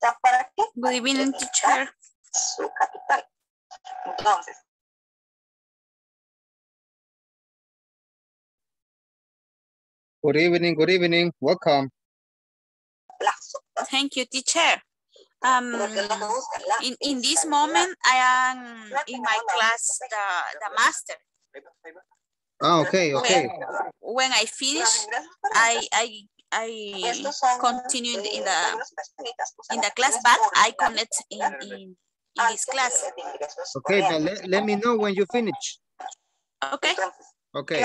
¿Para qué? Good evening, teacher. Su capital. Entonces, Good evening, good evening. Welcome. Thank you, teacher. Um, Porque lo que busca la in, in this moment, I am in my class, the, the master. Ah, okay, okay. When I Los finish, ingresos por I, I, I Estos son, continue in eh, the, algunas personitas, o sea, in the las class, personas but I por connect in, la- in, in al this class. nivel de ingresos Okay, but corrientes. let, let me know when you finish. Okay. Entonces, Okay.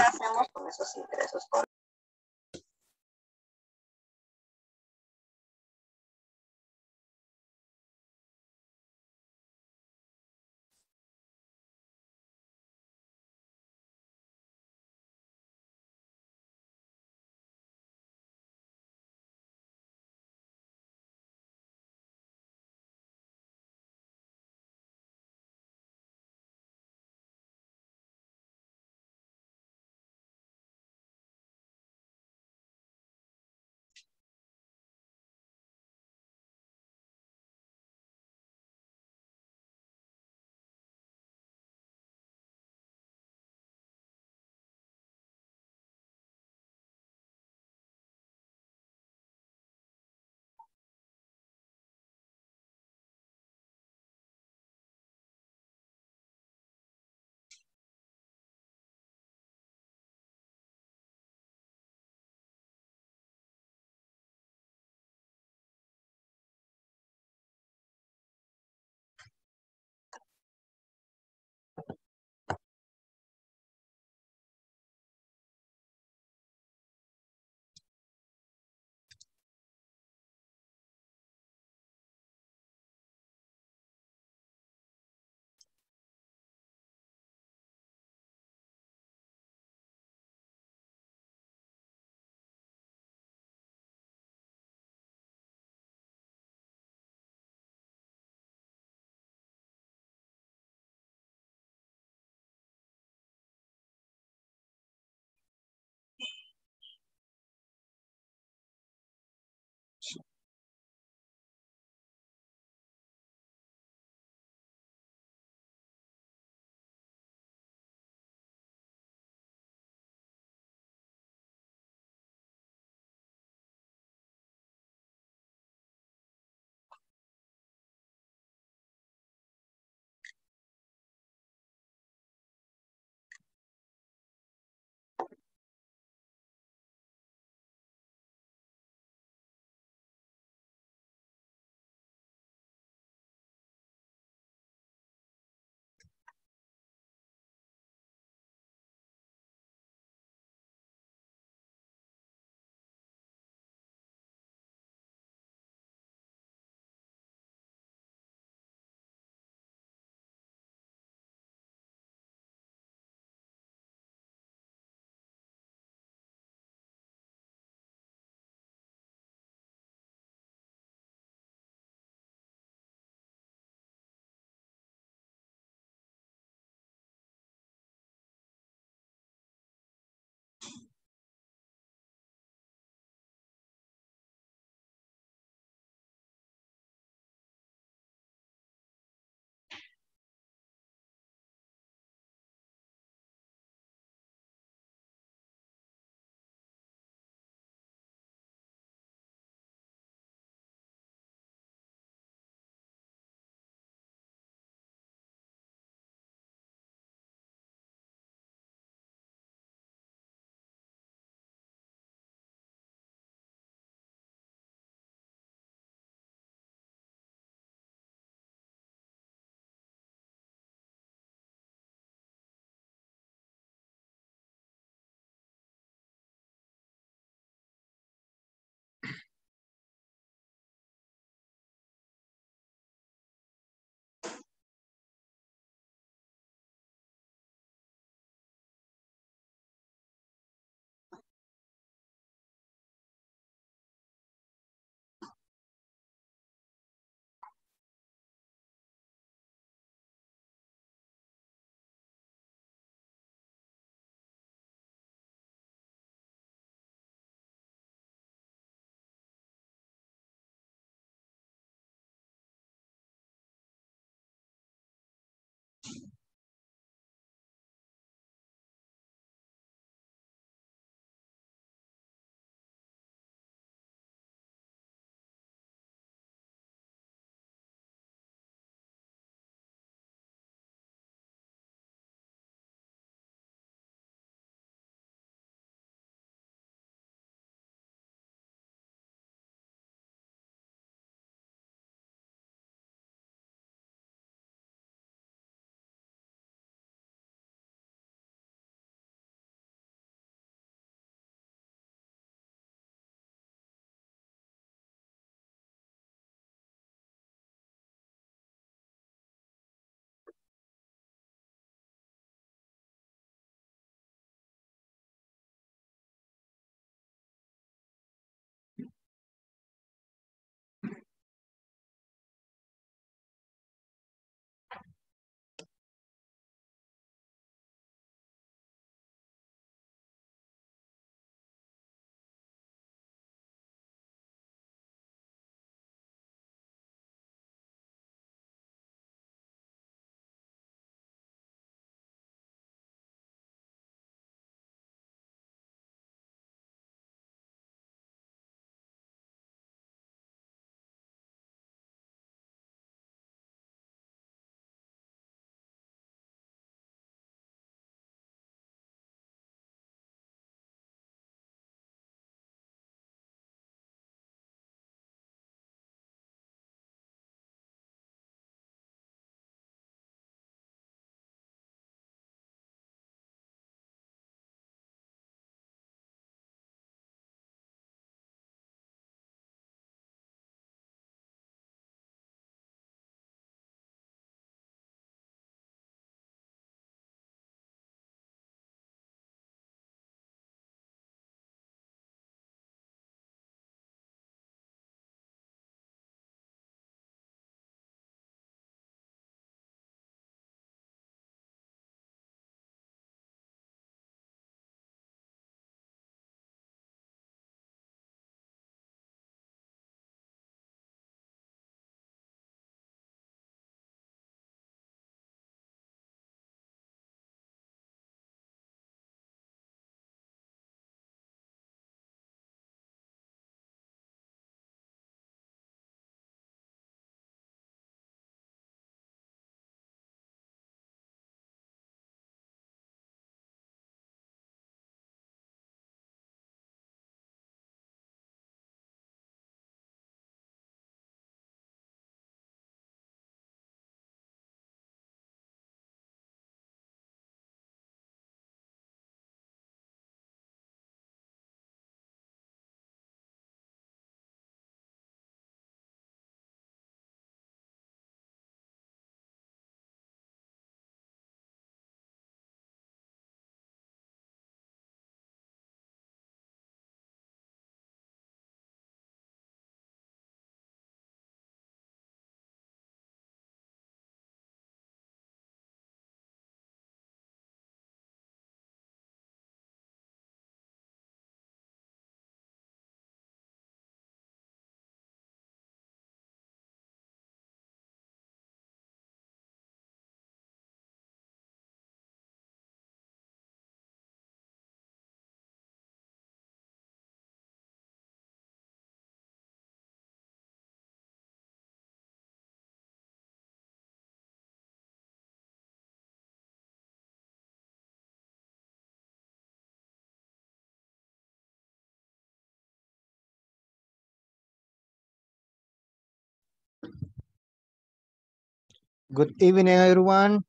Good evening, everyone.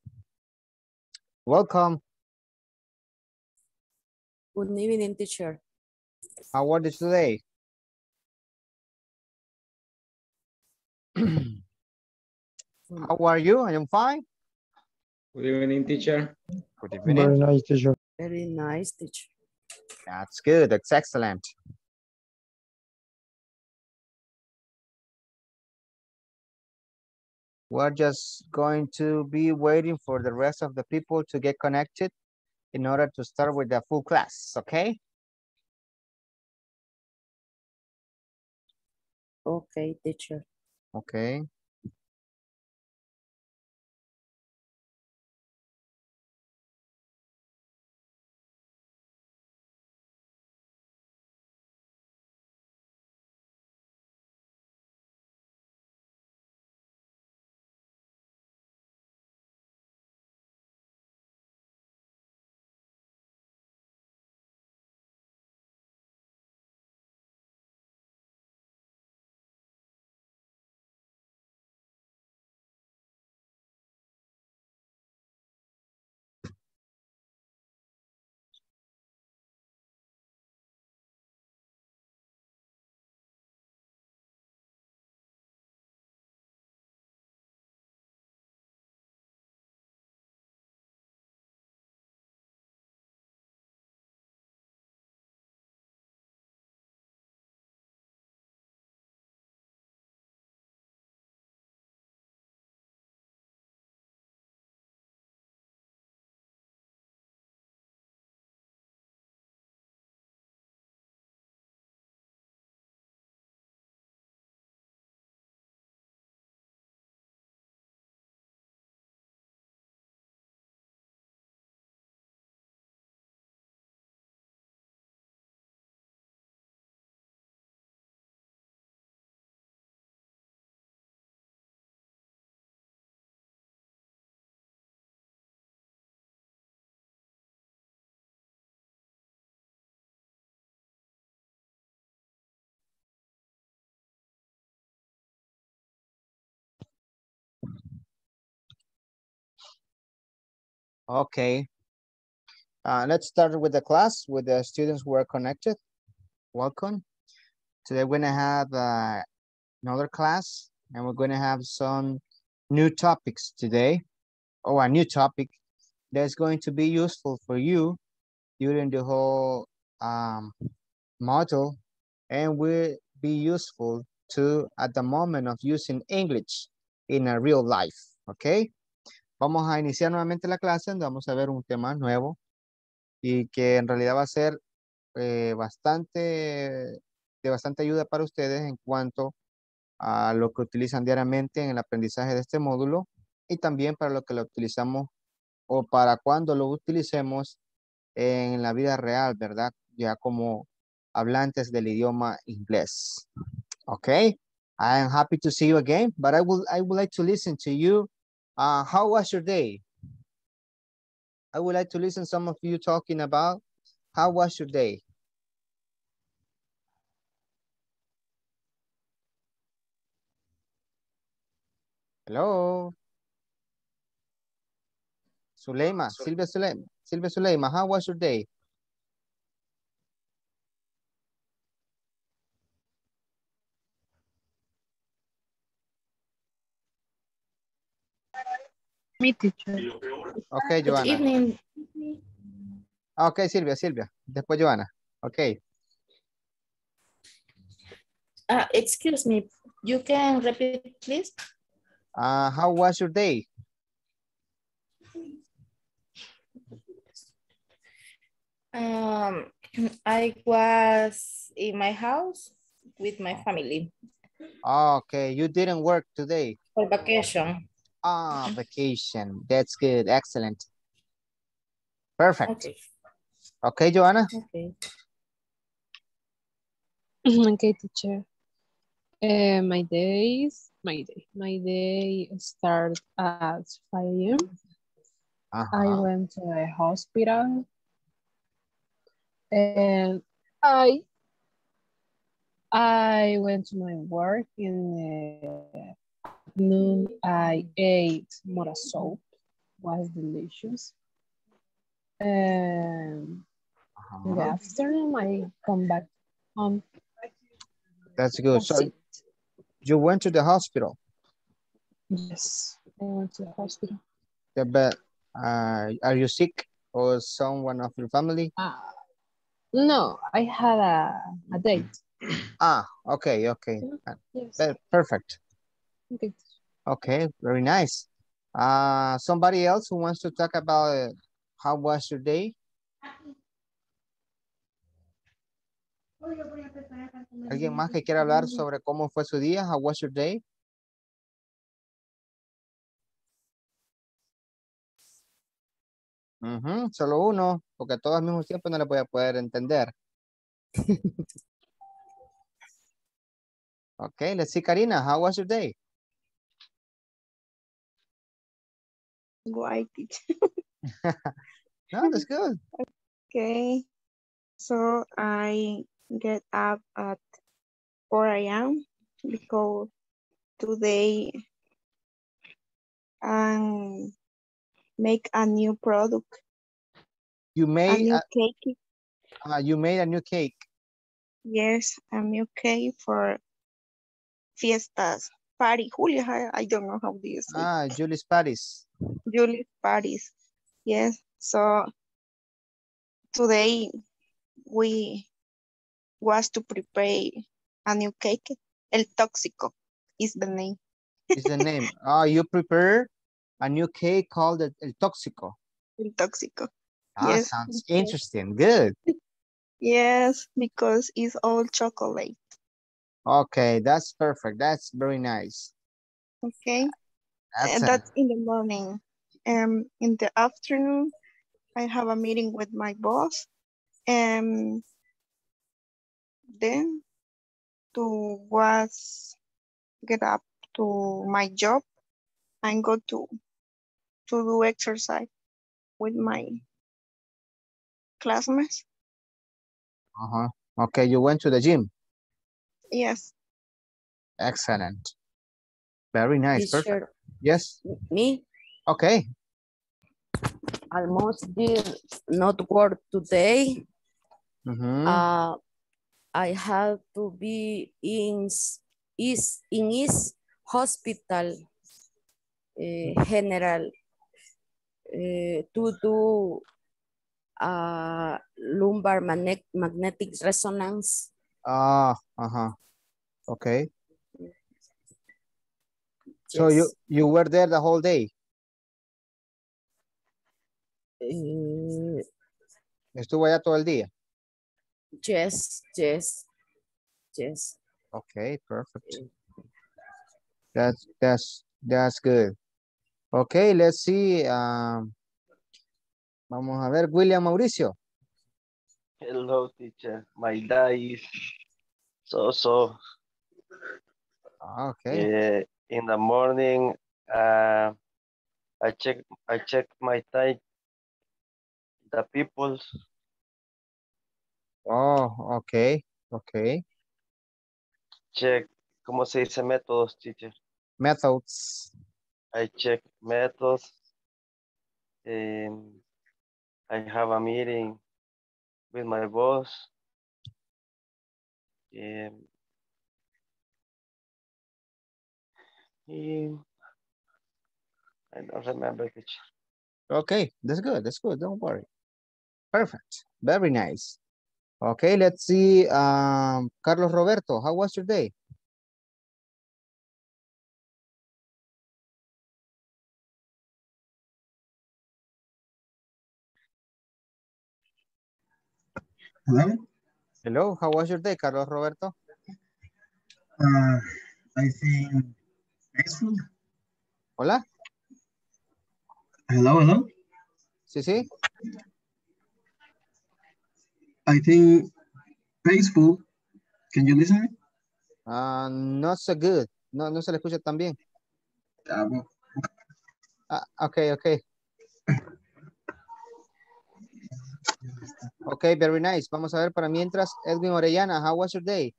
Welcome. Good evening, teacher. How are you today? How are you? I am fine. Good evening, teacher. Good evening. Very nice, teacher. Very nice, teacher. That's good. That's excellent. We're just going to be waiting for the rest of the people to get connected in order to start with the full class, okay? Okay, teacher. Okay. Okay. Uh, let's start with the class with the students who are connected. Welcome. Today we're gonna have uh, another class and we're gonna have some new topics today. Oh, a new topic that's going to be useful for you during the whole um, module and will be useful to at the moment of using English in a real life. Okay. Vamos a iniciar nuevamente la clase donde vamos a ver un tema nuevo y que en realidad va a ser eh, bastante, de bastante ayuda para ustedes en cuanto a lo que utilizan diariamente en el aprendizaje de este módulo y también para lo que lo utilizamos o para cuando lo utilicemos en la vida real, ¿verdad? Ya como hablantes del idioma inglés. Okay, I am happy to see you again, but I would, I would like to listen to you uh, how was your day? I would like to listen some of you talking about how was your day? Hello. Suleima, Silvia Suleima, Silvia Suleima, how was your day? Me teacher. Okay, Good Joanna. evening. Okay, Silvia, Silvia. Después Joana. Okay. Uh, excuse me, you can repeat, please? Uh, how was your day? Um, I was in my house with my family Okay, you didn't work today. for vacation. Ah, vacation. That's good. Excellent. Perfect. Okay, Okay, Joanna. okay. okay, teacher. Uh, my days, my day, my day start at 5 a.m. I Uh-huh. went to a hospital and I I went to my work in uh, noon, I ate mora soup. Was delicious. Um, in the afternoon, I come back home. That's good. That's So it. you went to the hospital. Yes, I went to the hospital. Yeah, but uh, are you sick or someone of your family? Uh, no, I had a, a date. Ah, okay, okay. Yes. Perfect. Okay. Okay, very nice. Uh, somebody else who wants to talk about uh, how was your day? ¿Alguien más que quiera hablar sobre cómo fue su día? How was your day? Ujú, solo uno, porque todos al mismo tiempo no le voy a poder entender. Okay, let's see, Karina, how was your day? Why teacher? No, that's good. Okay. So I get up at 4 a.m. because today and make a new product, You a made new a, cake. uh, you made a new cake. Yes, a new cake for fiestas party. Julia, I, I don't know how say. Ah, Julie's Paris. Julie's parties. Yes. So today we was to prepare a new cake. El Tóxico is the name. is the name. Oh, you prepare a new cake called el, el Tóxico. El Tóxico. Ah, Yes, sounds interesting. Good. Yes, because it's all chocolate. Okay, that's perfect. That's very nice. Okay. That's and that's in the morning. Um, in the afternoon, I have a meeting with my boss. And then to was get up to my job and go to to do exercise with my classmates. uh-huh. Okay, you went to the gym. Yes. Excellent. Very nice. Perfect. Teacher, Yes. me Okay. almost did not work today. Mhm. Uh, I had to be in is in East Hospital eh, General eh, to do uh, lumbar magnet magnetic resonance. Ah, uh-huh. Okay. So you Yes. you were there the whole day. Eh, Estuvo allá todo el día. yes, yes, yes. Okay, perfect. That's that's that's good. Okay, let's see. um, vamos a ver, William Mauricio. Hello, teacher. My day is so so. Ah, Okay. eh, in the morning, uh, I check I check my time. The people Oh, okay, okay. check. ¿Cómo se dice métodos, teacher? Methods. I check methods. Um, I have a meeting with my boss. Um, y- I don't remember, teacher. Okay, that's good. That's good. Don't worry. Perfect. Very nice. Okay, let's see. Um, Carlos Roberto, how was your day? Hello? Hello, how was your day, Carlos Roberto? Uh, I think Hola. Hello, hello. Sí, sí. I think peaceful. Can you listen? Ah, not so good. No, no se le escucha tan bien. Uh, well, Ah, okay, okay. Okay, very nice. Vamos a ver para mientras, Edwin Orellana, how was your day?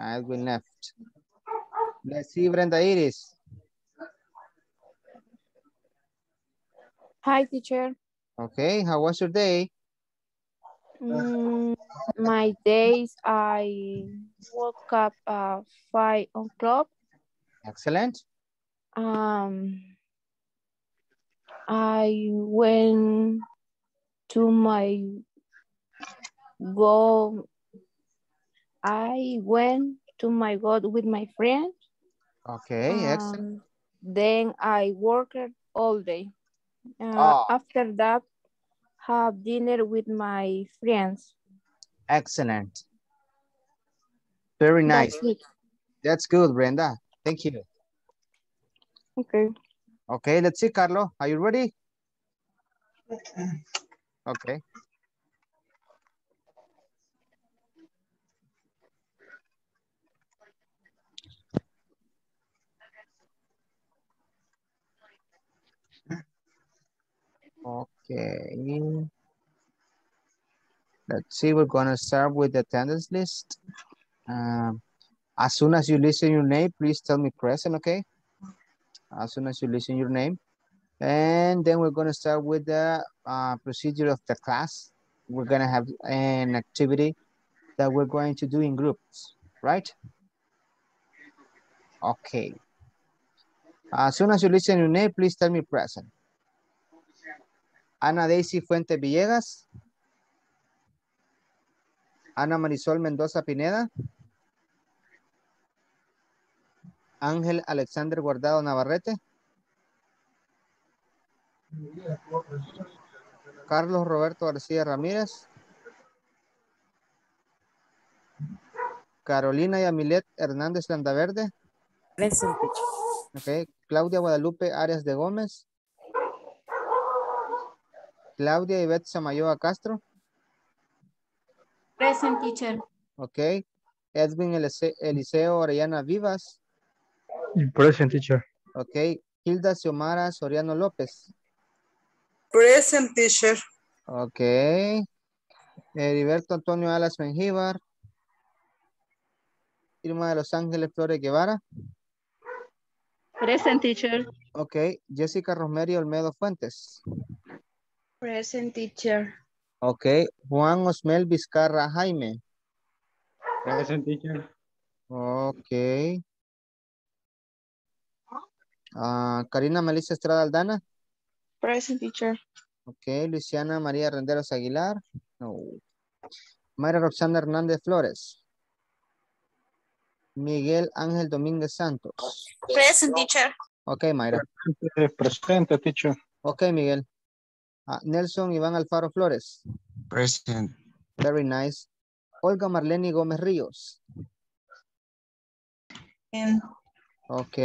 Edwin left. Let's see Brenda Iris. Hi, teacher. Okay, how was your day? Mm, my days, I woke up at five o'clock. Excellent. Um, I went to my go. I went to my God with my friend. Okay, excellent. Um, then I worked all day. Uh, Oh. After that, have dinner with my friends. Excellent. Very nice. That's. That's good, Brenda. Thank you. Okay. Okay, let's see, Carlo. Are you ready? Okay. Okay. Let's see, we're gonna start with the attendance list. Um, as soon as you listen your name, please tell me present, okay? As soon as you listen your name. And then we're gonna start with the uh, procedure of the class. We're gonna have an activity that we're going to do in groups, right? Okay. As soon as you listen your name, please tell me present. Ana Daisy Fuente Villegas. Ana Marisol Mendoza Pineda. Ángel Alexander Guardado Navarrete. Carlos Roberto García Ramírez. Carolina Yamilet Hernández Landaverde. Present. Claudia Guadalupe Arias de Gómez. Claudia Ivette Samayoa Castro. Present teacher. Ok. Edwin Elise- Eliseo Orellana Vivas. Present teacher. Ok. Hilda Xiomara Soriano López. Present teacher. Ok. Heriberto Antonio Alas Mengíbar. Irma de Los Ángeles Flores Guevara. Present teacher. Ok. Jessica Rosemary Olmedo Fuentes. Present teacher. Ok. Juan Osmel Vizcarra Jaime. Present teacher. Ok. Ah, Karina Melissa Estrada Aldana. Present teacher. Ok. Luciana María Renderos Aguilar. No. Mayra Roxana Hernández Flores. Miguel Ángel Domínguez Santos. Present teacher. Ok, Mayra. Presente teacher. Ok, Miguel. Ah, Nelson Iván Alfaro Flores. Present. Very nice. Olga Marlene Gómez Ríos. And Ok.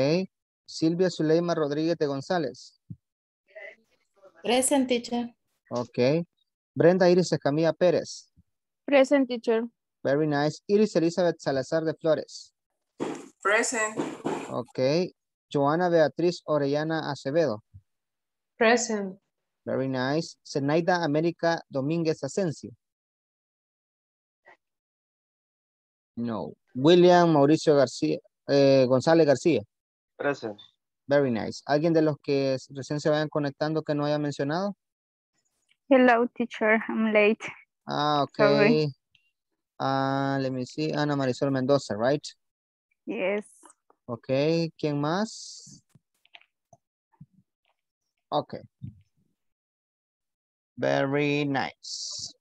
Silvia Zuleima Rodríguez de González. Present teacher. Ok. Brenda Iris Escamilla Pérez. Present teacher. Very nice. Iris Elizabeth Salazar de Flores. present. Ok. Joana Beatriz Orellana Acevedo. Present. Very nice. Zenaida América Domínguez Asensio. No. William Mauricio García, eh, González García. Present. Very nice. ¿Alguien de los que recién se vayan conectando que no haya mencionado? Hello, teacher. I'm late. Ah, ok. Sorry. Ah, let me see. Ana Marisol Mendoza, right? Yes. Ok. ¿Quién más? Ok. Very nice.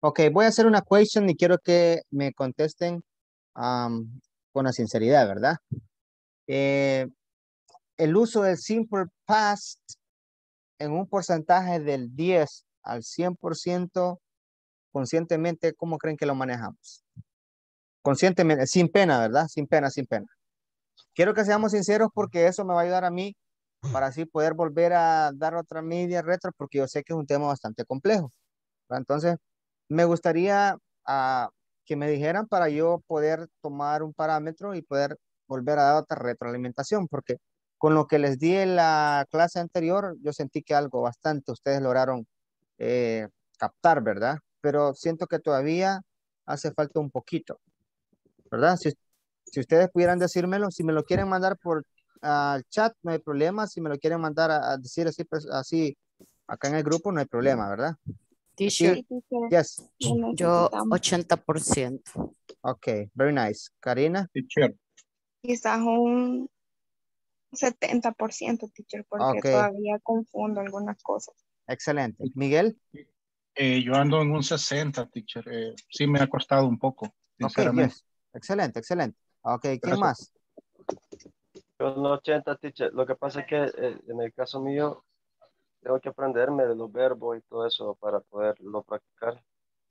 Ok, voy a hacer una question y quiero que me contesten am, con la sinceridad, ¿verdad? Eh, el uso del simple past en un porcentaje del 10 al 100% conscientemente, ¿cómo creen que lo manejamos? Conscientemente, sin pena, ¿verdad? Sin pena, sin pena. Quiero que seamos sinceros porque eso me va a ayudar a mí para así poder volver a dar otra media retro porque yo sé que es un tema bastante complejo. Entonces, me gustaría ah, que me dijeran para yo poder tomar un parámetro y poder volver a dar otra retroalimentación porque con lo que les di en la clase anterior, yo sentí que algo bastante ustedes lograron eh, captar, ¿verdad? Pero siento que todavía hace falta un poquito. ¿verdad? Si, si ustedes pudieran decírmelo, si me lo quieren mandar por al chat, no hay problema. Si me lo quieren mandar a, a decir así, pues, así acá en el grupo, no hay problema, ¿verdad? Teacher. Yes. yo 80%. Ok, very nice. Karina. Teacher. Quizás un 70%, teacher, porque todavía confundo algunas cosas. Excelente. Miguel. Eh, yo ando en un 60, teacher. Eh, sí me ha costado un poco, Ok, sinceramente. yes. Excelente, excelente. Ok, ¿quién Gracias. más? Yo no 80, teacher. Lo que pasa es que eh, en el caso mío, tengo que aprenderme de los verbos y todo eso para poderlo practicar.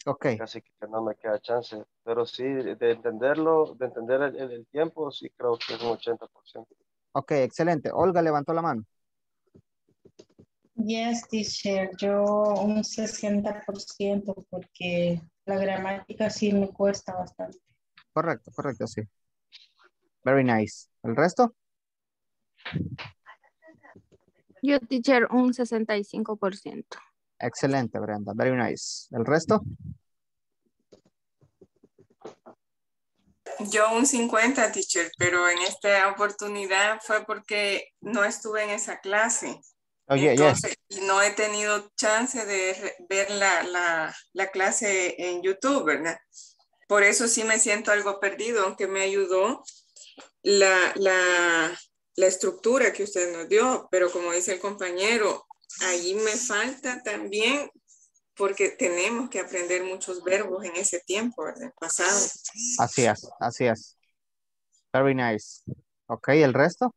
Ok, Casi que no me queda chance. Pero sí, de entenderlo, de entender el, el- el tiempo, sí creo que es un 80%. ok, excelente. Olga levantó la mano. Yes, teacher, yo un 60% porque la gramática sí me cuesta bastante. Correcto, correcto, sí. Very nice. ¿El resto? Yo, teacher, un 65%. Excelente, Brenda. Very nice. ¿El resto? Yo un 50, teacher, pero en esta oportunidad fue porque no estuve en esa clase. Oye, yes. Entonces, no he tenido chance de ver la, la, la clase en YouTube, ¿verdad? Por eso sí me siento algo perdido, aunque me ayudó la, la, la estructura que usted nos dio, pero como dice el compañero, ahí me falta también porque tenemos que aprender muchos verbos en ese tiempo, ¿verdad? Pasado. Así es, así es. Very nice. Ok, ¿el resto?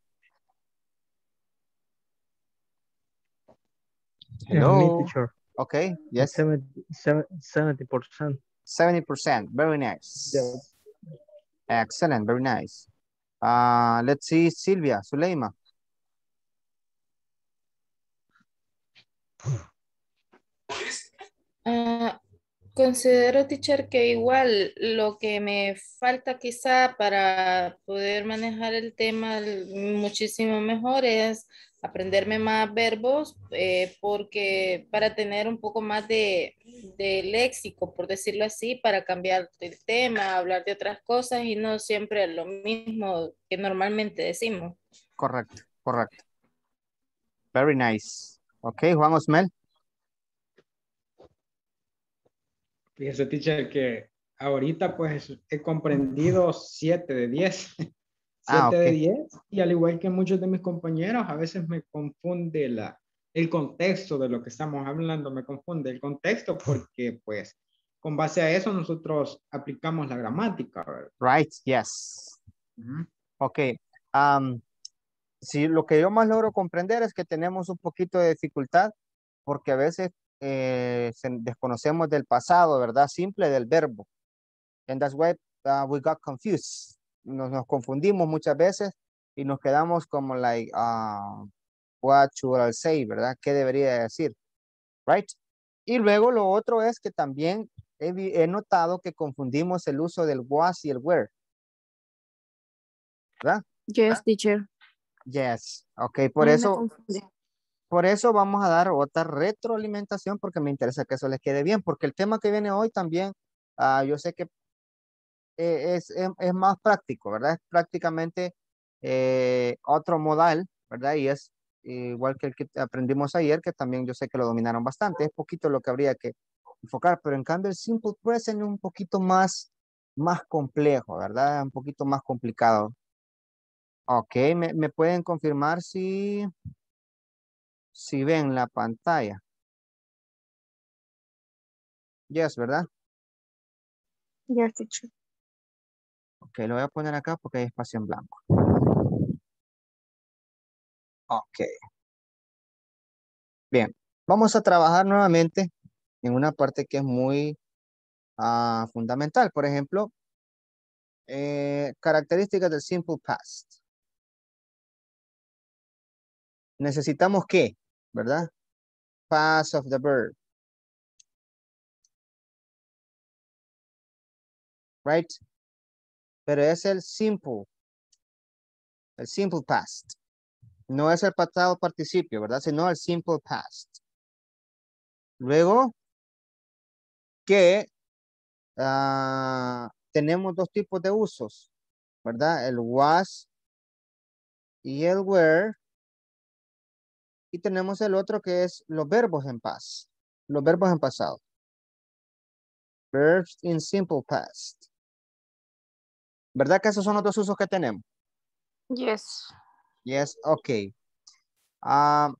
Hello. teacher. Ok, yes. 70, 70%. 70%. Very nice. Excellent, very nice. Uh, let's see, Silvia, Zuleima. Ah, considero, teacher, que igual lo que me falta quizá para poder manejar el tema muchísimo mejor es aprenderme más verbos, eh, porque para tener un poco más de, de léxico, por decirlo así, para cambiar el tema, hablar de otras cosas y no siempre lo mismo que normalmente decimos. Correcto, correcto. Very nice. Ok, Juan Osmel. Fíjese, teacher, que ahorita pues he comprendido 7 de 10. 7 Ah, de ok. 10. Y al igual que muchos de mis compañeros, a veces me confunde la, el contexto de lo que estamos hablando, me confunde el contexto porque pues con base a eso nosotros aplicamos la gramática, ¿verdad? Right, yes. Ujú. Ok. am, sí, lo que yo más logro comprender es que tenemos un poquito de dificultad porque a veces eh, desconocemos del pasado, ¿verdad? Simple del verbo. And that's why uh, we got confused. Nos, nos confundimos muchas veces y nos quedamos como like, ah, what should I say, ¿verdad? ¿Qué debería decir? Right? Y luego lo otro es que también he, he notado que confundimos el uso del was y el were. ¿Verdad? Yes, teacher. Yes. Ok, por No eso, por eso vamos a dar otra retroalimentación porque me interesa que eso les quede bien, porque el tema que viene hoy también, ah, yo sé que eh, es, es, es más práctico, ¿verdad? Es prácticamente eh, otro modal, ¿verdad? Y es igual que el que aprendimos ayer, que también yo sé que lo dominaron bastante. Es poquito lo que habría que enfocar, pero en cambio el simple present es un poquito más, más complejo, ¿verdad? Un poquito más complicado. Ok, ¿me, me pueden confirmar si, si ven la pantalla? Yes, ¿verdad? Yes, teacher. Ok, lo voy a poner acá porque hay espacio en blanco. Ok. Bien, vamos a trabajar nuevamente en una parte que es muy ah, fundamental. Por ejemplo, eh, características del simple past. Necesitamos qué, ¿verdad? Past of the verb. Right? Pero es el simple. El simple past. No es el pasado participio, ¿verdad? Sino el simple past. Luego, que ah, tenemos dos tipos de usos, ¿verdad? El was y el were. Y tenemos el otro que es los verbos en past, los verbos en pasado. Verbs in simple past. ¿Verdad que esos son los dos usos que tenemos? Yes. Yes, ok. Ah,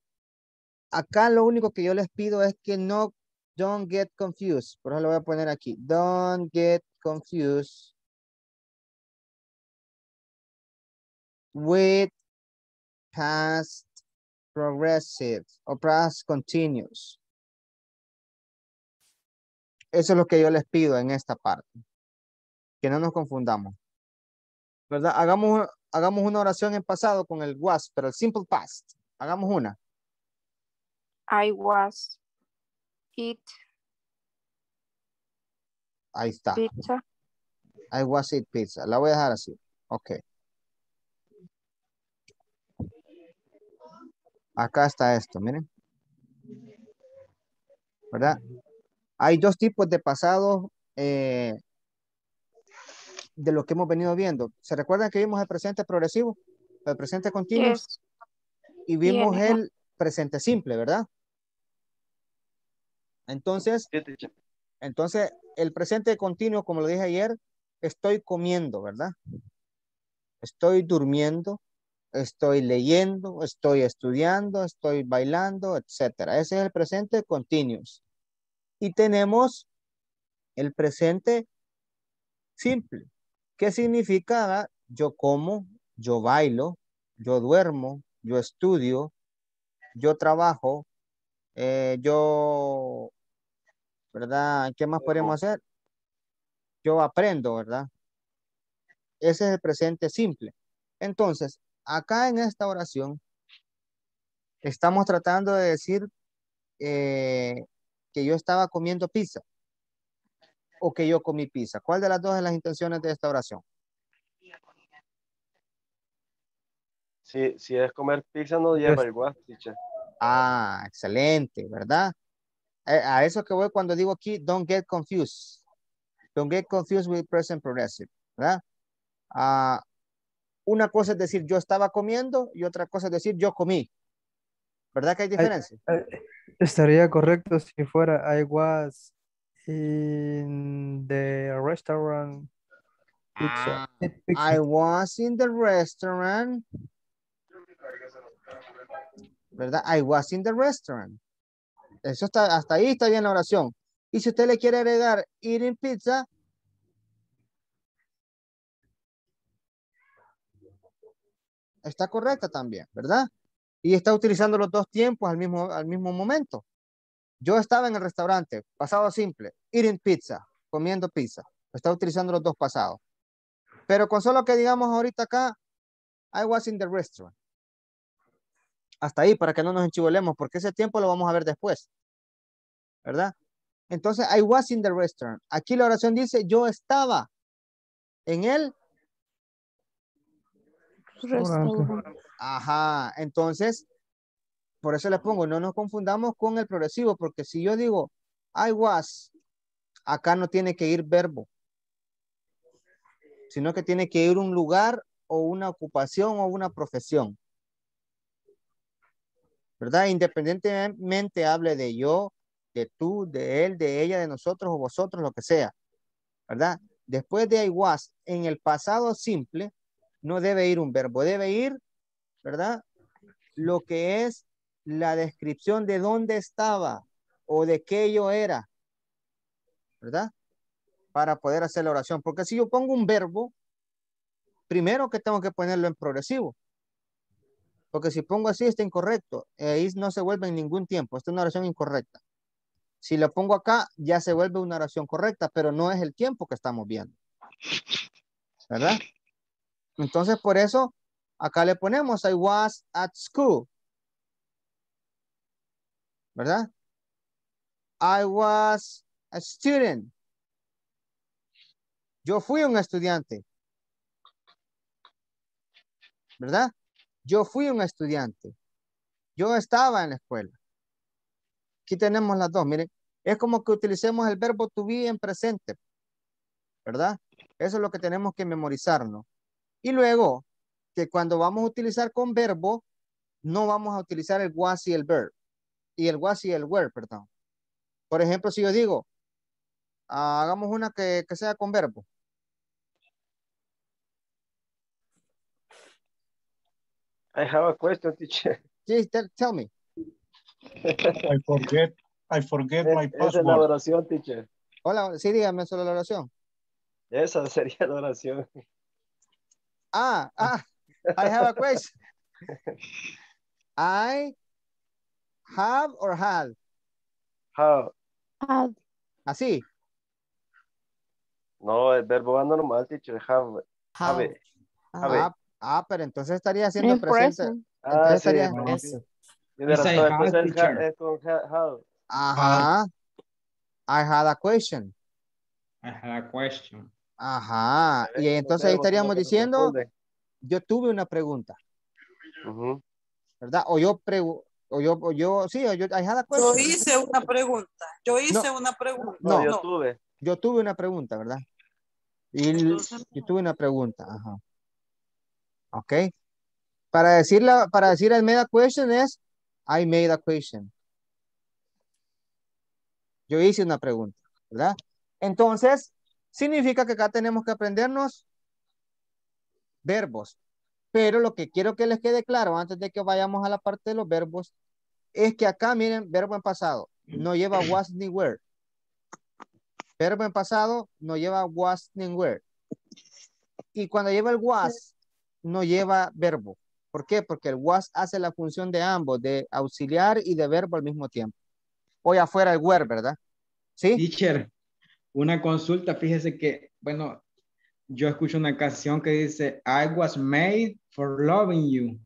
acá lo único que yo les pido es que no, don't get confused. Por eso lo voy a poner aquí. Don't get confused with past progressive o past continuous. Eso es lo que yo les pido en esta parte. Que no nos confundamos. ¿Verdad? Hagamos, hagamos una oración en pasado con el was, pero el simple past. Hagamos una. I was eat Ahí está. pizza. I was eat pizza. La voy a dejar así. Ok. Acá está esto, miren. ¿Verdad? Hay dos tipos de pasado eh, de lo que hemos venido viendo. ¿Se recuerdan que vimos el presente progresivo? El presente continuo. Yes. Y vimos el presente simple, ¿verdad? Entonces, entonces el presente continuo, como lo dije ayer, estoy comiendo, ¿verdad? Estoy durmiendo, estoy leyendo, estoy estudiando, estoy bailando, etcétera. Ese es el presente continuous. Y tenemos el presente simple. ¿Qué significa? Yo como, yo bailo, yo duermo, yo estudio, yo trabajo, eh, yo, ¿verdad? ¿Qué más podemos hacer? Yo aprendo, ¿verdad? Ese es el presente simple. Entonces, acá en esta oración, estamos tratando de decir eh, que yo estaba comiendo pizza o que yo comí pizza. ¿Cuál de las dos es las intenciones de esta oración? Si, si es comer pizza, no lleva el teacher. Ah, excelente, ¿verdad? Eh, a eso que voy cuando digo aquí, don't get confused. Don't get confused with present progressive, ¿verdad? Ah, una cosa es decir yo estaba comiendo y otra cosa es decir yo comí. ¿Verdad que hay diferencia? Estaría correcto si fuera I was in the restaurant pizza. Ah, I was in the restaurant. ¿Verdad? I was in the restaurant. Eso está, hasta ahí está bien la oración. Y si usted le quiere agregar eating pizza, está correcta también, ¿verdad? Y está utilizando los dos tiempos al mismo, al mismo momento. Yo estaba en el restaurante, pasado simple, eating pizza, comiendo pizza. Está utilizando los dos pasados. Pero con solo que digamos ahorita acá, I was in the restaurant. Hasta ahí, para que no nos enchivolemos, porque ese tiempo lo vamos a ver después. ¿Verdad? Entonces, I was in the restaurant. Aquí la oración dice, yo estaba en el Restaurant. Ajá, entonces, por eso le pongo, no nos confundamos con el progresivo, porque si yo digo, I was, acá no tiene que ir verbo, sino que tiene que ir un lugar o una ocupación o una profesión. ¿Verdad? Independientemente hable de yo, de tú, de él, de ella, de nosotros o vosotros, lo que sea. ¿Verdad? Después de I was, en el pasado simple, no debe ir un verbo, debe ir, ¿verdad? Lo que es la descripción de dónde estaba o de qué yo era, ¿verdad? Para poder hacer la oración. Porque si yo pongo un verbo, primero que tengo que ponerlo en progresivo. Porque si pongo así está incorrecto. Ahí no se vuelve en ningún tiempo. Esta es una oración incorrecta. Si lo pongo acá, ya se vuelve una oración correcta, pero no es el tiempo que estamos viendo. ¿Verdad? Entonces, por eso, acá le ponemos I was at school. ¿Verdad? I was a student. Yo fui un estudiante. ¿Verdad? Yo fui un estudiante. Yo estaba en la escuela. Aquí tenemos las dos. Miren, es como que utilicemos el verbo to be en presente. ¿Verdad? Eso es lo que tenemos que memorizarnos. Y luego, que cuando vamos a utilizar con verbo, no vamos a utilizar el was y el verb. Y el was y el were, perdón. Por ejemplo, si yo digo, ah, hagamos una que, que sea con verbo. I have a question, teacher. Sí, tell, tell me. I forget, I forget my Esa es la password. oración, teacher. Hola, sí, dígame solo la oración. Esa sería la oración. Ah, ah, I have a question. I have or had. How? Had. Así. No, el verbo va normal, teacher. Have. Have. Have. Ah, ah, pero entonces estaría haciendo presente. present. Ah, Entonces sí, estaría. no, es- sí. Razón, con ha- how. Ajá. I had a question. I had a question. Ajá. Y entonces ahí estaríamos diciendo, yo tuve una pregunta. ¿verdad? O yo o yo, o yo, sí, o yo, I had a Yo hice una pregunta. Yo hice una pregunta. No, yo tuve. Yo tuve una pregunta, ¿verdad? Y yo tuve una pregunta, ajá. Ok. Para decirla, para decir I made a question es I made a question. Yo hice una pregunta, ¿verdad? Entonces, significa que acá tenemos que aprendernos verbos. Pero lo que quiero que les quede claro antes de que vayamos a la parte de los verbos es que acá, miren, verbo en pasado no lleva was ni were. Verbo en pasado no lleva was ni were. Y cuando lleva el was, no lleva verbo. ¿Por qué? Porque el was hace la función de ambos, de auxiliar y de verbo al mismo tiempo. Hoy afuera el were, ¿verdad? Sí. Teacher, una consulta, fíjese que, bueno, yo escucho una canción que dice, I was made for loving you.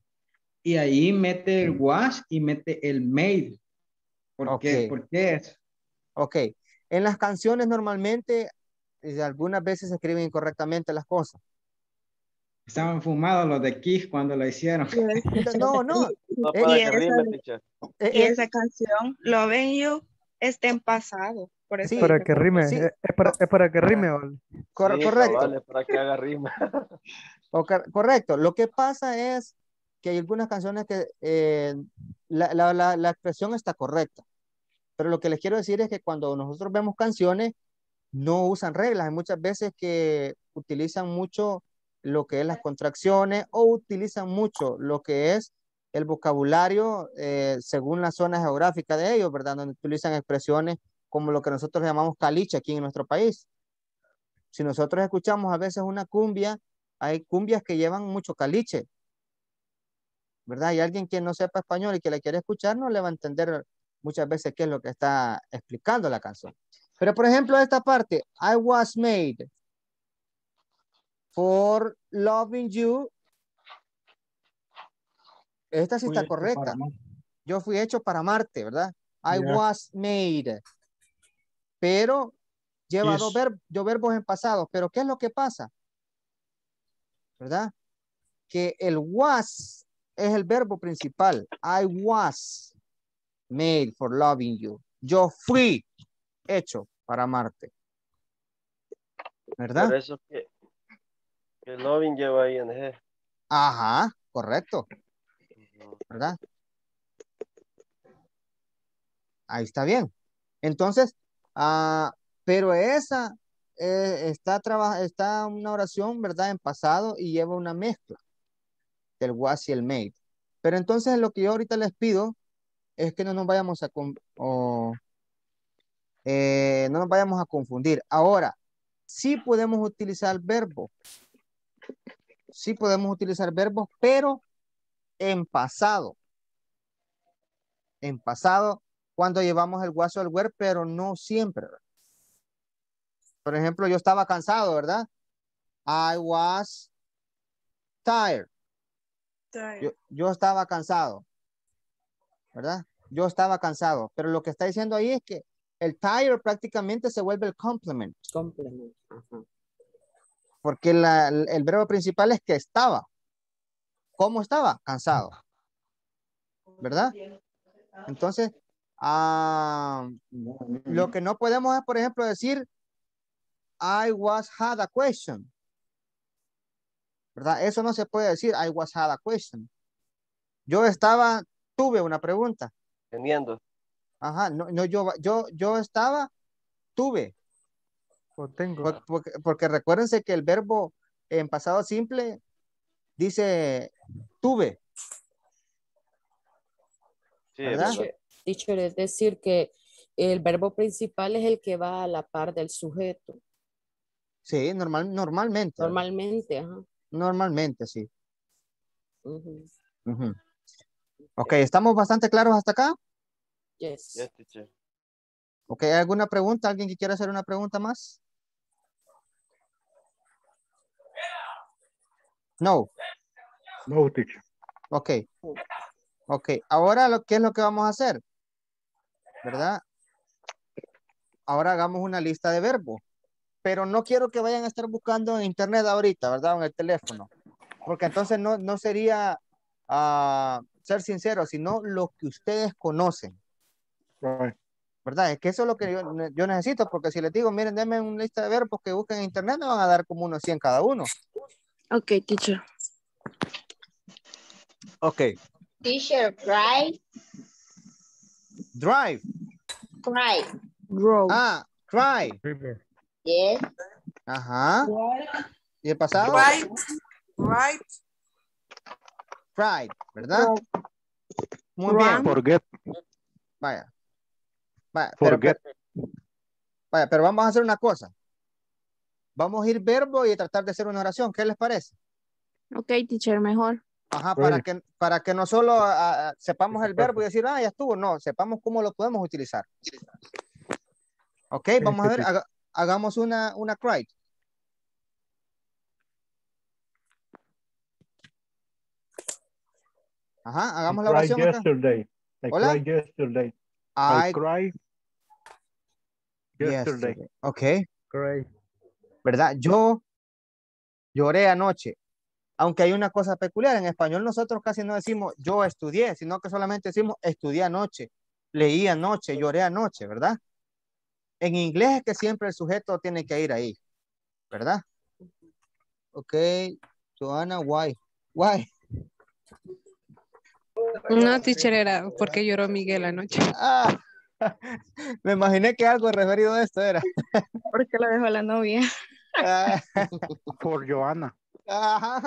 Y ahí mete el was y mete el made. ¿Por qué? ¿Por qué es? Ok. En las canciones normalmente, eh, algunas veces se escriben incorrectamente las cosas. Estaban fumados los de Kiss cuando lo hicieron. No, no. No Eh, y esa-. Eh, Y esa canción, Loving You, está en pasado. Por eso Sí. Para que rime, Sí. eh, es para, es para que rime. cor- Sí, correcto. para que haga rima. Correcto. Lo que pasa es que hay algunas canciones que eh, la, la- la- la expresión está correcta. Pero lo que les quiero decir es que cuando nosotros vemos canciones, no usan reglas. Hay muchas veces que utilizan mucho lo que es las contracciones o utilizan mucho lo que es el vocabulario eh, según la zona geográfica de ellos, ¿verdad? Donde utilizan expresiones como lo que nosotros llamamos caliche aquí en nuestro país. Si nosotros escuchamos a veces una cumbia, hay cumbias que llevan mucho caliche, ¿verdad? Y alguien que no sepa español y que le quiere escuchar no le va a entender muchas veces qué es lo que está explicando la canción. Pero por ejemplo, esta parte, I was made for loving you. Esta sí está correcta. Yo fui hecho para amarte, ¿verdad? I Yeah. was made. Pero lleva Yes. dos, ver- dos verbos en pasado. Pero ¿qué es lo que pasa? ¿Verdad? Que el was es el verbo principal. I was made for loving you. Yo fui hecho para amarte. ¿Verdad? Por eso que, que loving lleva ING. Ajá, correcto. ¿Verdad? Ahí está bien. Entonces, ah, pero esa eh, está, está una oración, ¿verdad? En pasado y lleva una mezcla del was y el made. Pero entonces lo que yo ahorita les pido es que no nos vayamos a, eh, no nos vayamos a confundir. Ahora, sí podemos utilizar verbos. Sí podemos utilizar verbos, pero en pasado. En pasado, cuando llevamos el was o el were, pero no siempre. Por ejemplo, yo estaba cansado, ¿verdad? I was tired. Yo, yo estaba cansado, ¿verdad? Yo estaba cansado, pero lo que está diciendo ahí es que el tired prácticamente se vuelve el complement, Complement. Ajá. porque la- el, el verbo principal es que estaba. ¿Cómo estaba? Cansado, ¿verdad? Entonces, ah, lo que no podemos es, por ejemplo, decir I was had a question. ¿Verdad? Eso no se puede decir I was had a question. Yo estaba, tuve una pregunta. Teniendo. Ajá, no, no yo, yo, yo estaba, tuve. O tengo. Por- Porque, porque recuérdense que el verbo en pasado simple dice tuve, Sí, verdad. Teacher, es decir que el verbo principal es el que va a la par del sujeto. Sí, normal, normalmente. Normalmente, ajá. Normalmente, sí. Ujú. Ok, ¿estamos bastante claros hasta acá? Yes. Yes, teacher. Ok, ¿hay alguna pregunta? ¿Alguien que quiera hacer una pregunta más? No. No, teacher. Ok. Ok, ahora lo que es lo que vamos a hacer, ¿verdad? Ahora hagamos una lista de verbos, pero no quiero que vayan a estar buscando en internet ahorita, ¿verdad? En el teléfono, porque entonces no, no sería ah, ser sincero, sino lo que ustedes conocen, Right. ¿verdad? Es que eso es lo que yo, yo necesito, porque si les digo, miren, denme una lista de verbos que busquen en internet, me van a dar como unos 100 cada uno. Ok, teacher. Ok, Teacher, cry, drive. cry. Row. Ah, cry. River. Yes. Ajá. ¿Y el pasado? Right, right. Pride, ¿verdad? Muy Run. bien. Forget. Vaya. Vaya, pero, Forget. vaya, pero vamos a hacer una cosa. Vamos a ir verbo y tratar de hacer una oración. ¿Qué les parece? Ok, teacher, mejor. Ajá, para Ready. que, para que no solo ah, ah, sepamos el verbo y decir, ah, ya estuvo. No, sepamos cómo lo podemos utilizar. Ok, vamos a ver, haga- hagamos una, una cry. Ajá, hagamos la I cried oración yesterday. I Hola. cried yesterday. I, I cried yesterday. yesterday. Ok. Great. ¿verdad? Yo lloré anoche. Aunque hay una cosa peculiar, en español nosotros casi no decimos yo estudié, sino que solamente decimos estudié anoche, leí anoche, lloré anoche, ¿verdad? En inglés es que siempre el sujeto tiene que ir ahí, ¿verdad? Ok, Joana, why? Why? No, teacher, era porque lloró Miguel anoche. Ah, me imaginé que algo referido a esto era. Porque lo dejó la novia. Ah, For Joanna. Ajá,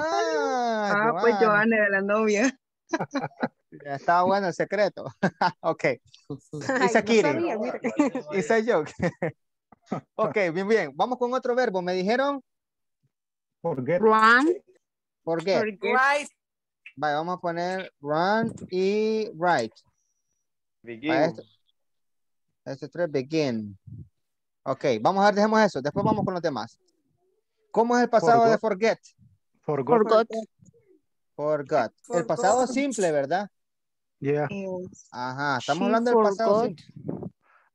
Ah, pues Joana era la novia. Estaba bueno el secreto. ok. Mire. It's a joke. ok, bien, bien. Vamos con otro verbo. Me dijeron Forget. Run. forget. Right. Vale, vamos a poner run y write. Begin. Para esto- Este tres, begin. Ok, vamos a ver, dejemos eso. Después vamos con los demás. ¿Cómo es el pasado de forget? Forgot. Forgot. Forgot. El pasado simple, ¿verdad? Yeah. Ajá, estamos She hablando del pasado simple.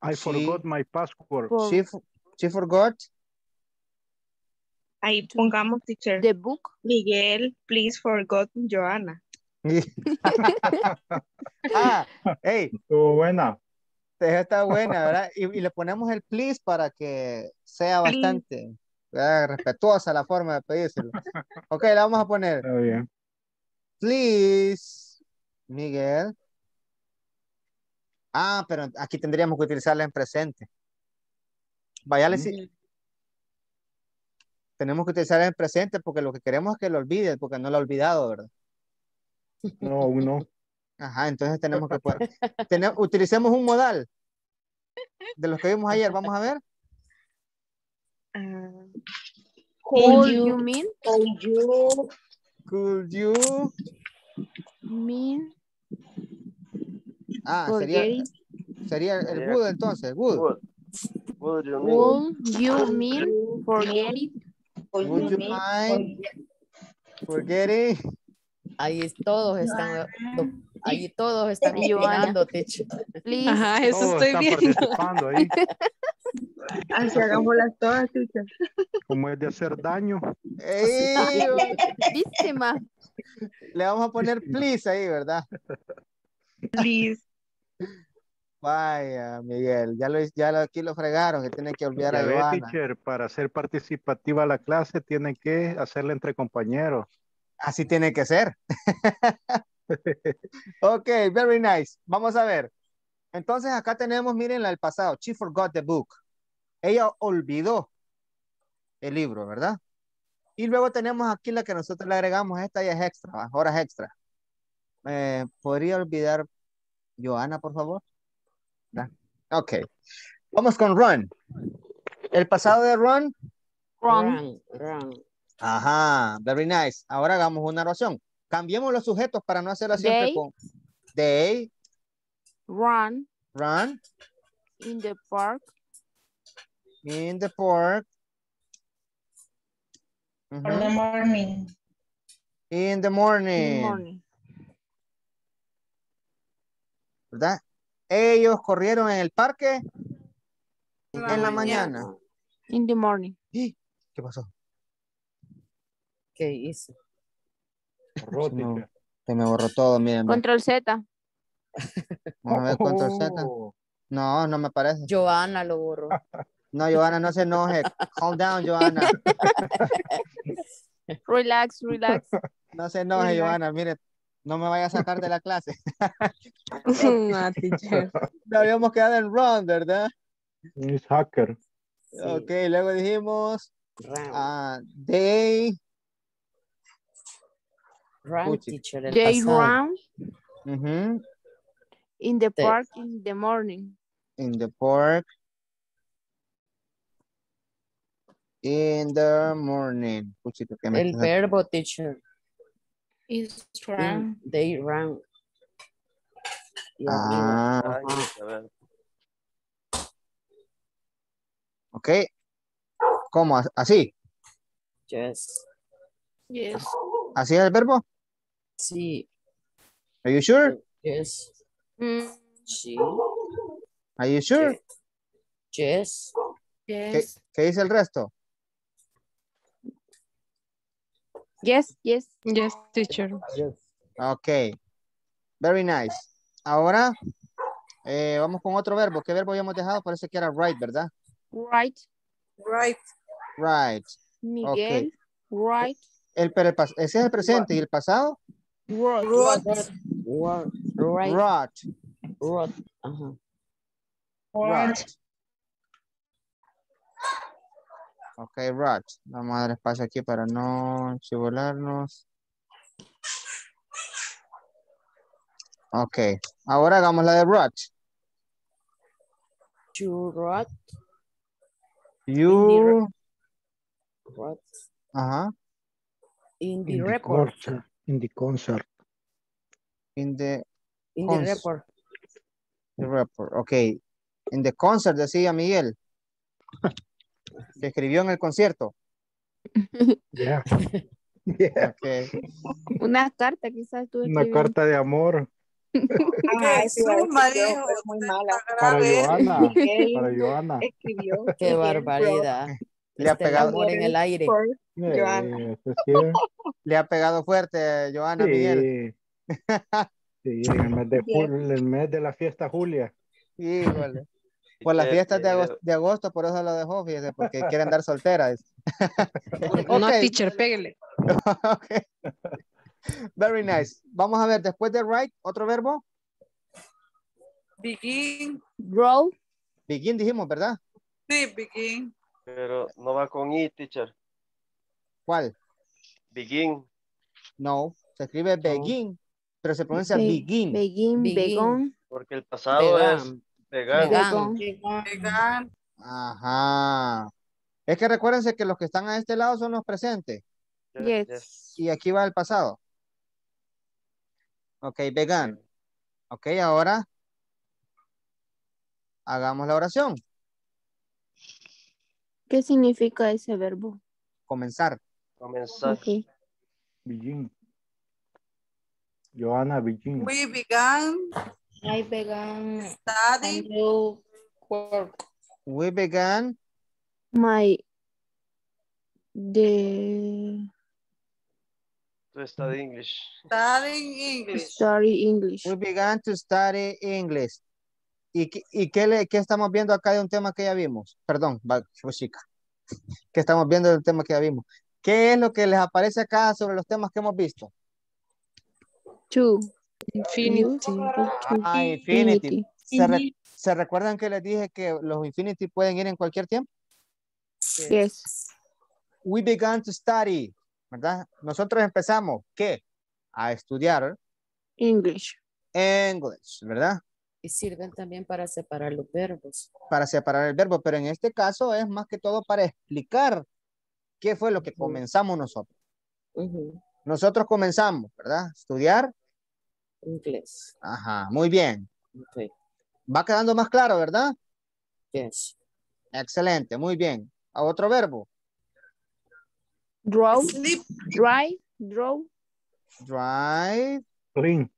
I She- forgot my password. For- She, she forgot. Ahí pongamos, teacher. The book. Miguel, please forgot Joana. ah, hey, Estuvo buena. está buena, ¿verdad? Y, y le ponemos el please para que sea Please. bastante ¿verdad? respetuosa la forma de pedírselo. Ok, le vamos a poner, Está bien. please, Miguel. Ah, pero aquí tendríamos que utilizarla en presente. Vaya, le si- tenemos que utilizarla en presente porque lo que queremos es que lo olvide, porque no lo ha olvidado, ¿verdad? No, no. Ajá, entonces tenemos que poner, tene- utilicemos un modal de los que vimos ayer, vamos a ver. Ah, Could you mean? Could you Could you? Mean. Ah, sería, Forget. sería el would entonces, would. Would. Would you mean? Would you mean? Forget it. Would you mind forgetting? Ahí todos están, ahí todos están. Please. Ajá, eso Todos estoy viendo. ahí. Así hagámoslas todas, teacher. Como es de hacer daño. Ey, ¿Viste, ma? le vamos a poner please ahí, ¿verdad? Please. Vaya, Miguel, ya lo, ya lo, aquí lo fregaron, que tiene que olvidar Ya a Joana. teacher, para ser participativa la clase tiene que hacerla entre compañeros. Así tiene que ser. ok, very nice. Vamos a ver. Entonces acá tenemos, miren la del pasado. She forgot the book. Ella olvidó el libro, ¿verdad? Y luego tenemos aquí la que nosotros le agregamos. Esta ya es extra, horas extra. Eh, ¿Podría olvidar Joana, por favor? ¿Da? Ok. Vamos con run. El pasado de run. Run, run. Ajá, very nice. Ahora hagamos una oración. Cambiemos los sujetos para no hacerla siempre They. con they, Run run, in the park. in the park. For the morning. In the In morning. the morning. ¿Verdad? Ellos corrieron en el parque en la mañana. In the morning. ¿Qué pasó? ¿Qué hizo? Borró, Se me, me borró todo, miren. Control Z. Vamos a ver control Z. Oh, No, no me parece. Joana lo borró. No, Joana, no se enoje. Calm down, Joana. Relax, relax. No se enoje, Relax. Joana. Mire, no me vaya a sacar de la clase. No, teacher. No habíamos quedado en run, ¿verdad? Miss Hacker. Ok, luego dijimos ah, they, Puchi. teacher, They pasado. run ujú, in the park in the morning. in the park in the morning. Puchito, que me El verbo, teacher. Is In- run. They run. Y Ah, ok. ¿Cómo? ¿Así? Yes. Yes. ¿Así es el verbo? Sí. Are you sure? Yes. Mm, Sí. Are you sure? Yes. ¿Qué, Yes. qué dice el resto? Yes, yes. Yes, teacher. Yes. Ok. Very nice. Ahora eh, vamos con otro verbo. ¿Qué verbo habíamos dejado? Parece que era right, ¿verdad? Right. Right. Right. Miguel. Right. El, pero el ese es el presente y el pasado. Right. Word. Right. Rot. Rot. Ajá. Rot. Ok, rot. Vamos a dar espacio aquí para no chivolarnos. Ok. Ahora hagamos la de rot. To rot. You. Rot. Ajá. In the In the report. concert. In the concert. In the, In the Cons- report. the report. Ok. In the concert, decía Miguel. Se escribió en el concierto. Yeah. Yeah. Ok. Una carta quizás tú Una carta de amor Ah, ¿Qué eso iba a decir suma, yo, dijo pero muy usted, mala. para. Joana. Para Joana. escribió. Qué barbaridad. Le ha Está el pegado, amor en el aire. Eh, eso sí le ha pegado fuerte, Joana Miguel. Sí. Sí, en el mes de julio, el mes de la fiesta Julia. Híjole. Por las fiestas de agosto, de agosto, por eso lo dejó, fíjese, porque quieren dar solteras. No, Ok. teacher, pégale. Ok. Very nice. Vamos a ver, después de right, otro verbo. Begin. Grow. Begin dijimos, ¿verdad? Sí, begin. Pero no va con I, teacher. ¿Cuál? Begin. No, se escribe begin, pero se pronuncia Be- begin. Begin, Begin. begón. Porque el pasado es Vegan. vegan. Vegan. Began. Ajá. Es que recuérdense que los que están a este lado son los presentes Yes. y aquí va el pasado. Ok, vegan. Ok, ahora hagamos la oración. ¿Qué significa ese verbo? Comenzar. Comenzar. Ok. Beijing. Joana Beijing. We began I began study. new work. We began My the To study English. Studying English. study English. we began to study English. ¿Y, qué- y qué, le, qué estamos viendo acá de un tema que ya vimos? Perdón, chica. ¿Qué estamos viendo del tema que ya vimos? ¿Qué es lo que les aparece acá sobre los temas que hemos visto? To. Infinity. Ah, infinity. ¿Se, re- se recuerdan que les dije que los infinity pueden ir en cualquier tiempo? Yes. We began to study, ¿verdad? Nosotros empezamos, ¿qué? A estudiar English. English, ¿verdad? Y sirven también para separar los verbos. Para separar el verbo, pero en este caso es más que todo para explicar qué fue lo que comenzamos nosotros. Nosotros comenzamos, ¿verdad? Estudiar. Inglés. Ajá, muy bien. Ok. Va quedando más claro, ¿verdad? Yes. Excelente, muy bien. ¿A otro verbo? Draw. Drive. Draw. Drive, Clean.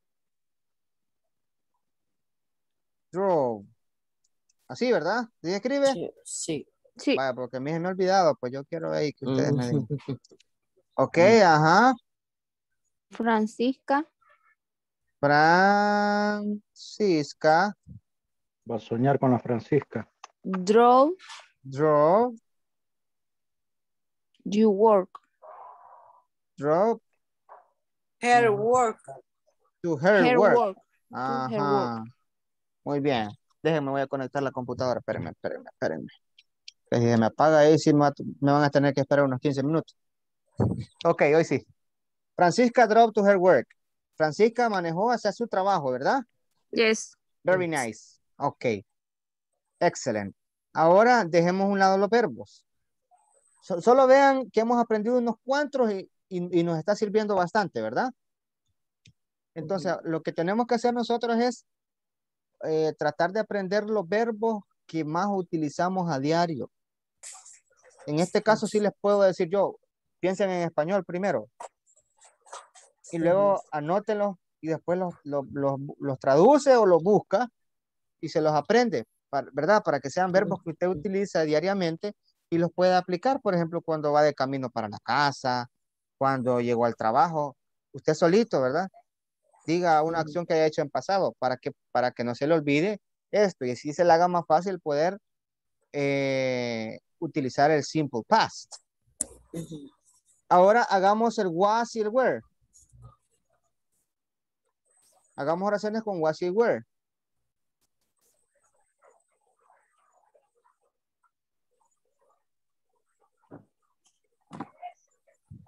Draw. Así, ¿verdad? ¿Sí escribe? Sí. Sí. Vaya, porque a mí se me ha olvidado, pues yo quiero ahí que ustedes me digan. Ok, ajá. Francisca. Francisca, Va a soñar con la Francisca. Draw. draw, You work. draw Her work. to her, Her work. work. Ajá. Muy bien. Déjenme, voy a conectar la computadora. Espérenme, espérenme, espérenme. Que si se me apaga ahí, sí me, va- me van a tener que esperar unos 15 minutos. Ok, hoy sí. Francisca drove to her work. Francisca manejó hacia su trabajo, ¿verdad? Yes. Very nice. Ok. Excelente. Ahora dejemos a un lado los verbos. So- solo vean que hemos aprendido unos cuantos y, y- y nos está sirviendo bastante, ¿verdad? Entonces, lo que tenemos que hacer nosotros es eh, tratar de aprender los verbos que más utilizamos a diario. En este caso, sí les puedo decir yo, piensen en español primero y luego anótenlos y después los, los, los- los traduce o los busca y se los aprende, para- ¿verdad? Para que sean verbos que usted utiliza diariamente y los pueda aplicar, por ejemplo, cuando va de camino para la casa, cuando llegó al trabajo, usted solito, ¿verdad? Diga una acción que haya hecho en pasado para que, para que no se le olvide esto y así se le haga más fácil poder eh, utilizar el simple past. Ahora hagamos el was y el were. Hagamos oraciones con was y were.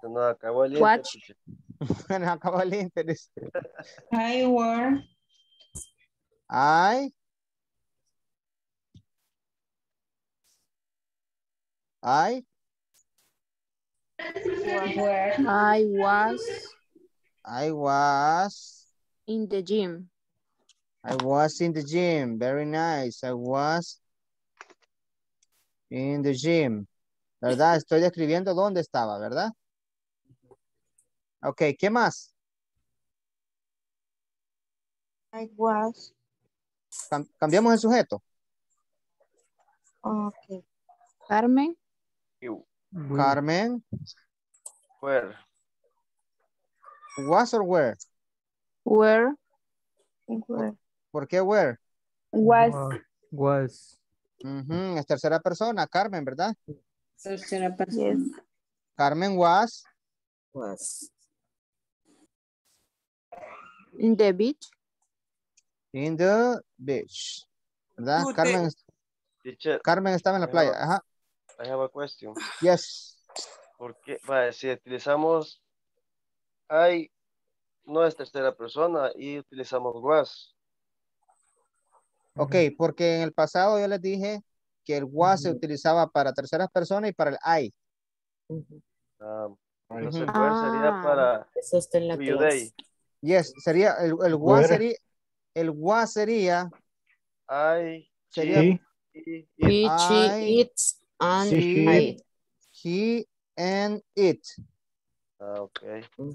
Se nos acabó el Watch. internet. Bueno, acabó el interés. I were. I. I. Were. I was I was. in the gym. I was in the gym. Very nice. I was in the gym. ¿Verdad? Estoy describiendo dónde estaba, ¿verdad? Ok, ¿qué más? I was. Cam- cambiamos el sujeto. Okay. Carmen. You Carmen. were. Was or were? Where. Were. ¿Por qué were? Was. Was. Ujú, Es tercera persona, Carmen, ¿verdad? Tercera Yes. persona. Carmen was. Was. In the beach. In the beach. ¿Verdad? Carmen, Teacher, Carmen estaba en la playa. Ajá. I have a question. Yes. ¿Por qué? Vale, si utilizamos I, no es tercera persona y utilizamos was. Ok, porque en el pasado yo les dije que el was se utilizaba para terceras personas y para el I. Ah, entonces sería Ah. para Eso está en la. Yes, sería el, el was Were. sería el was sería I, sería he, it. He, I- it, and Sí, I. he and it. Ah, ok.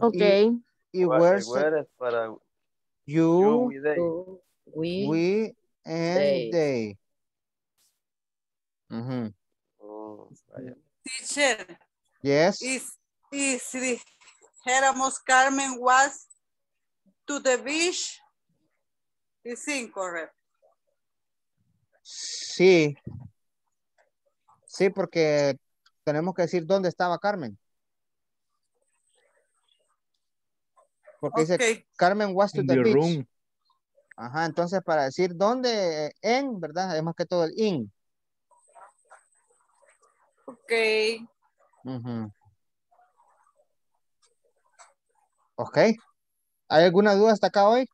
Okay. Y were es para you, you, we, they. You, we, we and they. they. Mm, vaya. Teacher, Yes. is, is, si dijéramos Carmen was to the beach, is incorrect. Sí. Sí, porque tenemos que decir dónde estaba Carmen. Porque dice Ok. Carmen was to In the, the beach. room. Ajá, entonces para decir dónde en, ¿verdad? Es más que todo el in. Ok. Ujú. Ok. ¿Hay alguna duda hasta acá hoy?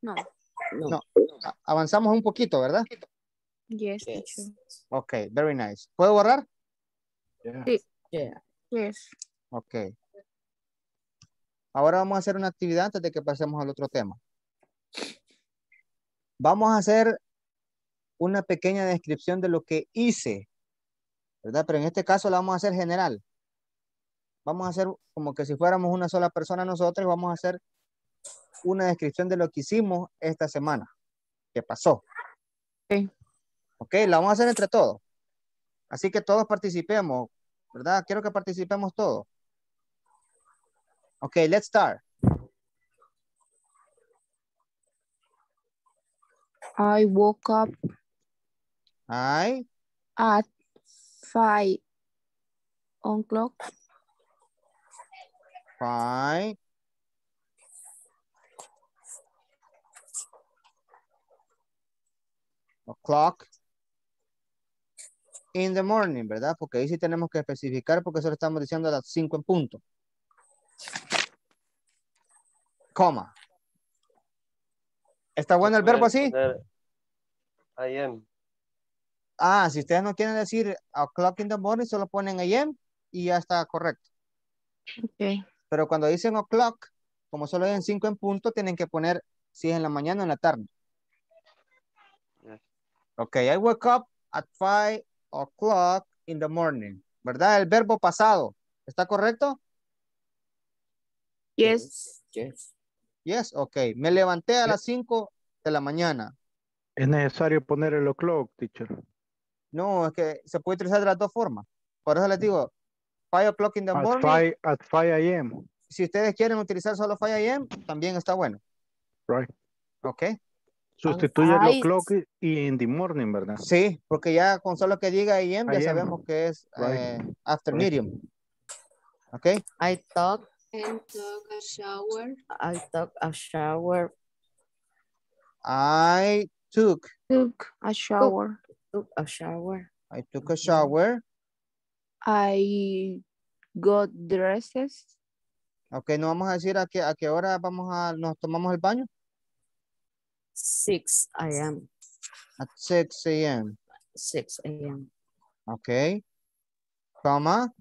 No. No. Avanzamos un poquito, ¿verdad? Yes, teacher. Ok, very nice. ¿Puedo borrar? Sí. Yeah. Yes. Ok. Ahora vamos a hacer una actividad antes de que pasemos al otro tema. Vamos a hacer una pequeña descripción de lo que hice, ¿verdad? Pero en este caso la vamos a hacer general. Vamos a hacer como que si fuéramos una sola persona nosotros, vamos a hacer una descripción de lo que hicimos esta semana, que pasó. Ok. Ok, la vamos a hacer entre todos. Así que todos participemos, ¿verdad? Quiero que participemos todos. Ok, let's start. I woke up I, at five o'clock. Five, o'clock in the morning, ¿verdad? Porque ahí sí tenemos que especificar porque solo estamos diciendo a las 5 en punto. Coma. ¿Está bueno el verbo así? I am. Ah, si ustedes no quieren decir o'clock in the morning, solo ponen AM y ya está correcto. Okay. Pero cuando dicen o'clock, como solo en 5 en punto, tienen que poner si es en la mañana o en la tarde. Ok, I woke up at 5 o'clock in the morning. ¿Verdad? El verbo pasado. ¿Está correcto? Yes. Yes. Yes, ok. Me levanté a las 5 de la mañana. Es necesario poner el o'clock, teacher. No, es que se puede utilizar de las dos formas. Por eso les digo, 5 o'clock in the At morning. 5 at 5 a.m. Si ustedes quieren utilizar solo 5 a.m., también está bueno. Right. Ok. Sustituye el o'clock y- in the morning, ¿verdad? Sí, porque ya con solo que diga AM ya sabemos que es Right. eh, after Right. medium. Ok. I took, And took a shower. I took a shower, I took, Took a shower. took a shower. I took a shower. I got dresses. Ok, no vamos a decir a qué, a qué hora vamos a, nos tomamos el baño. 6 a.m. At 6 a.m. 6 a.m. Ok. Coma.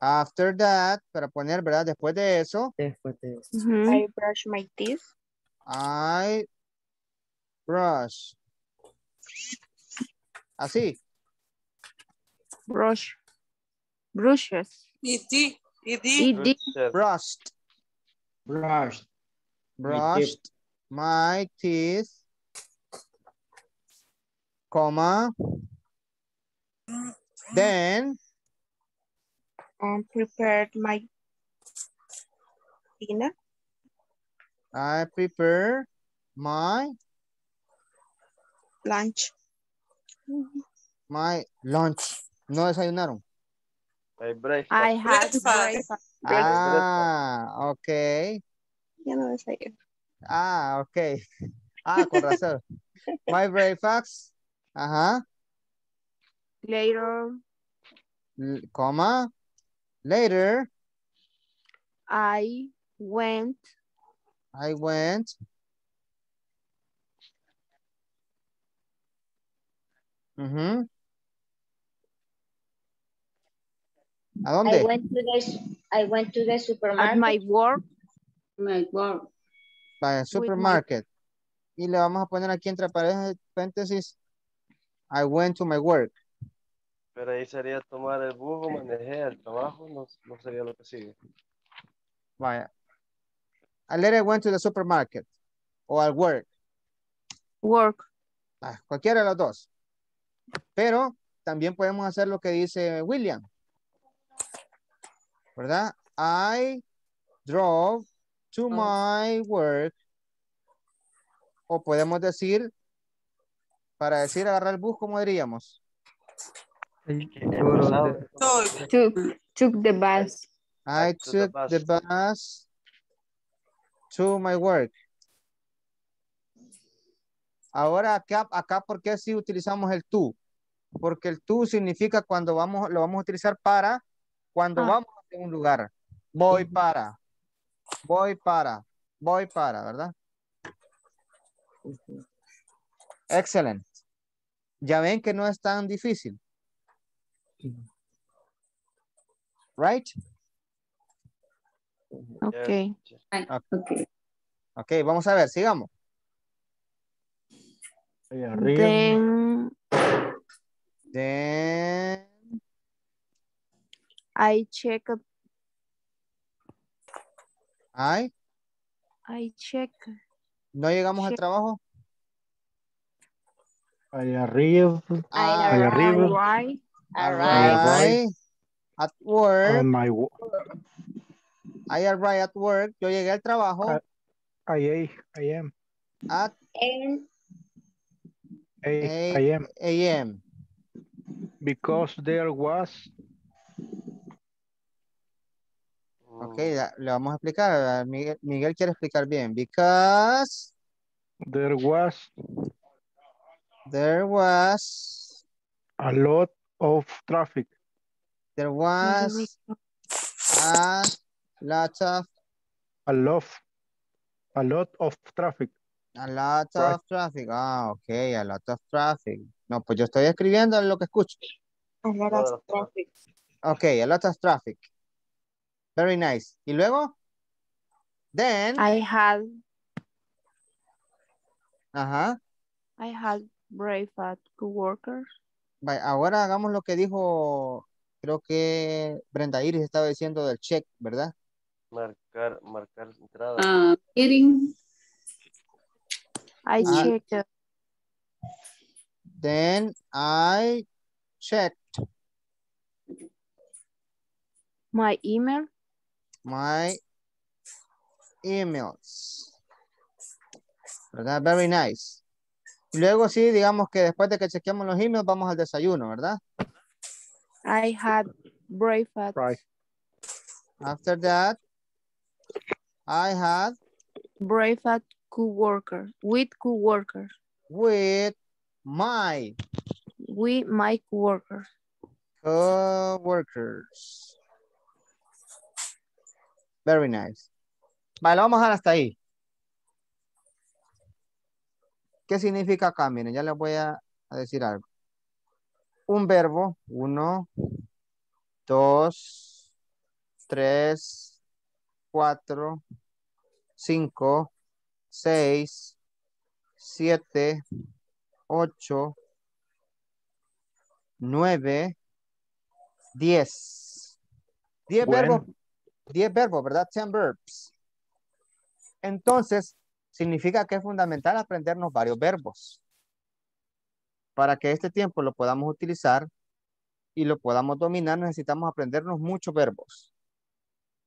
After that, para poner, ¿verdad? Después de eso, Después de eso. Mhm. I brush my teeth. I brush. Así. Brush. Brushes. Y di, y di. Y di. Brushed. Brushed. Brushed. My teeth. Comma. Then Um, prepared my dinner. I prepare my Lunch. my lunch. No desayunaron. My breakfast. I had Breakfast. Ah, ok. Ya no desayuno. Ah, ok. Ah, con razón. My breakfast. Ajá. Later, L- Coma. Later, I went I went. Ujú. ¿A I dónde? went to the, I went to the at supermarket. my work. My work. Para supermarket. Y le vamos a poner aquí entre paréntesis-. I went to my work. Pero ahí sería tomar el bus o manejé el trabajo, no, no sería lo que sigue. Vaya. I later went to the supermarket. O al work. Work. Ah, cualquiera de los dos. Pero también podemos hacer lo que dice William. ¿Verdad? I drove to my work O podemos decir, para decir agarrar el bus, ¿cómo diríamos? Took, took the bus. I took the bus to my work. Ahora acá, acá, ¿por qué si utilizamos el tú? Porque el tú significa cuando vamos, lo vamos a utilizar para, cuando Ah. vamos a un lugar. Voy para, voy para, voy para, ¿verdad? Excelente. Ya ven que no es tan difícil. Right? Okay. Ok. Ok, vamos a ver, sigamos. Then Then I check I I check no llegamos al Check. trabajo. I arrive. I arrive. arrive Arrive at work. On my wo- I arrive at work. Yo llegué al trabajo I, I am. at And I, I am. a.m. Because there was Ok, ya- le vamos a explicar. a Miguel, Miguel quiere explicar bien. Because there was there was a lot of traffic. there was a lot of A lot. A lot of traffic. a lot Right. of traffic. Ah, ok, a lot of traffic. No, pues yo estoy escribiendo lo que escucho. A lot of traffic. Ok, a lot of traffic. Very nice. Y luego, then, I had ajá. I had breakfast coworkers. Vaya, Ahora hagamos lo que dijo, creo que Brenda Iris estaba diciendo del check, ¿verdad? Marcar, marcar entrada. Uh, eating. I Ah. checked Then I checked my email. My emails. ¿Verdad? Very nice. Y luego sí, digamos que después de que chequeamos los emails, vamos al desayuno, ¿verdad? I had breakfast Right. After that, I had breakfast coworker with coworkers with my with my coworkers. coworkers. Very nice. Vale, vamos a dejar hasta ahí. ¿Qué significa acá? Miren, ya les voy a, a decir algo. Un verbo, uno, dos, tres, cuatro, cinco, seis, siete, ocho, nueve, diez. Diez Bueno. verbos, diez verbos, ¿verdad? Ten verbs. Entonces, significa que es fundamental aprendernos varios verbos. Para que este tiempo lo podamos utilizar y lo podamos dominar, necesitamos aprendernos muchos verbos.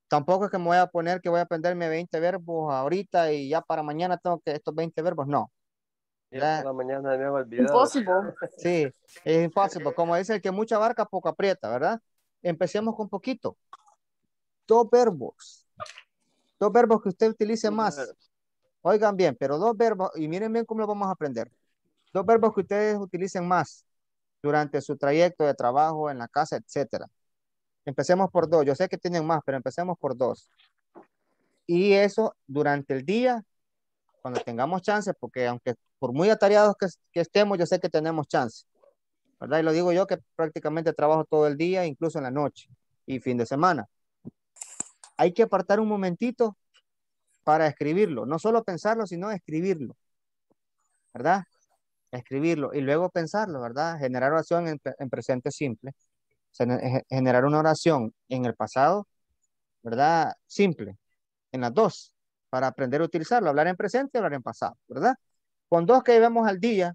Tampoco es que me voy a poner que voy a aprenderme 20 verbos ahorita y ya para mañana tengo que estos 20 verbos. No. Ya la mañana me han olvidado. Impossible. Sí, es imposible. Como dice el que mucha barca poco aprieta, ¿verdad? Empecemos con poquito. Dos verbos. Dos verbos que usted utilice más. Oigan bien, pero dos verbos, y miren bien cómo lo vamos a aprender. Dos verbos que ustedes utilicen más durante su trayecto de trabajo, en la casa, etcétera. Empecemos por dos. Yo sé que tienen más, pero empecemos por dos. Y eso durante el día, cuando tengamos chance, porque aunque por muy atareados que, que estemos, yo sé que tenemos chance. ¿Verdad? Y lo digo yo que prácticamente trabajo todo el día, incluso en la noche y fin de semana. Hay que apartar un momentito para escribirlo. No solo pensarlo, sino escribirlo. ¿Verdad? Escribirlo y luego pensarlo, ¿verdad? Generar oración en, en presente simple. Gen- Generar una oración en el pasado, ¿verdad? Simple. En las dos. Para aprender a utilizarlo. Hablar en presente y hablar en pasado, ¿verdad? Con dos que vemos al día,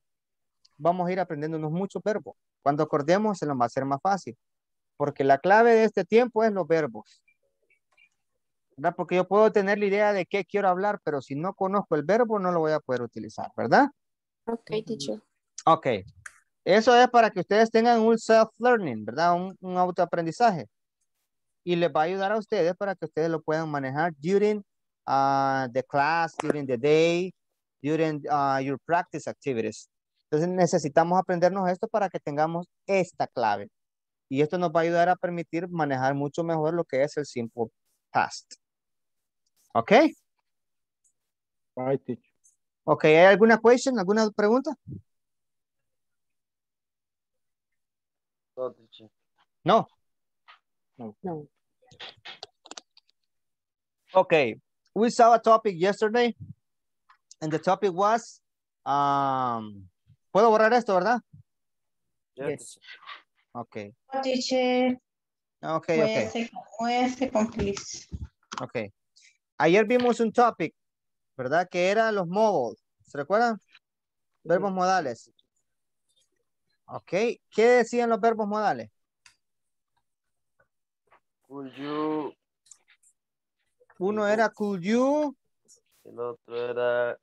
vamos a ir aprendiéndonos muchos verbos. Cuando acordemos, se nos va a hacer más fácil. Porque la clave de este tiempo es los verbos. ¿Verdad? Porque yo puedo tener la idea de qué quiero hablar, pero si no conozco el verbo, no lo voy a poder utilizar, ¿verdad? Ok, teacher. Ok. Eso es para que ustedes tengan un self-learning, ¿verdad? Un, un autoaprendizaje. Y les va a ayudar a ustedes para que ustedes lo puedan manejar during uh, the class, during the day, during uh, your practice activities. Entonces necesitamos aprendernos esto para que tengamos esta clave. Y esto nos va a ayudar a permitir manejar mucho mejor lo que es el simple past. ¿Ok? Right, teacher. Ok, ¿hay alguna question, alguna pregunta? No, teacher. No. No. Okay, we saw a topic yesterday, and the topic was, um, ¿puedo borrar esto, verdad? Yes. Okay, Teacher, okay, okay. Ayer vimos un topic, ¿verdad? Que era los modos, ¿se recuerdan? Verbos modales. Ok, ¿qué decían los verbos modales? Could you, Uno era could you, el otro era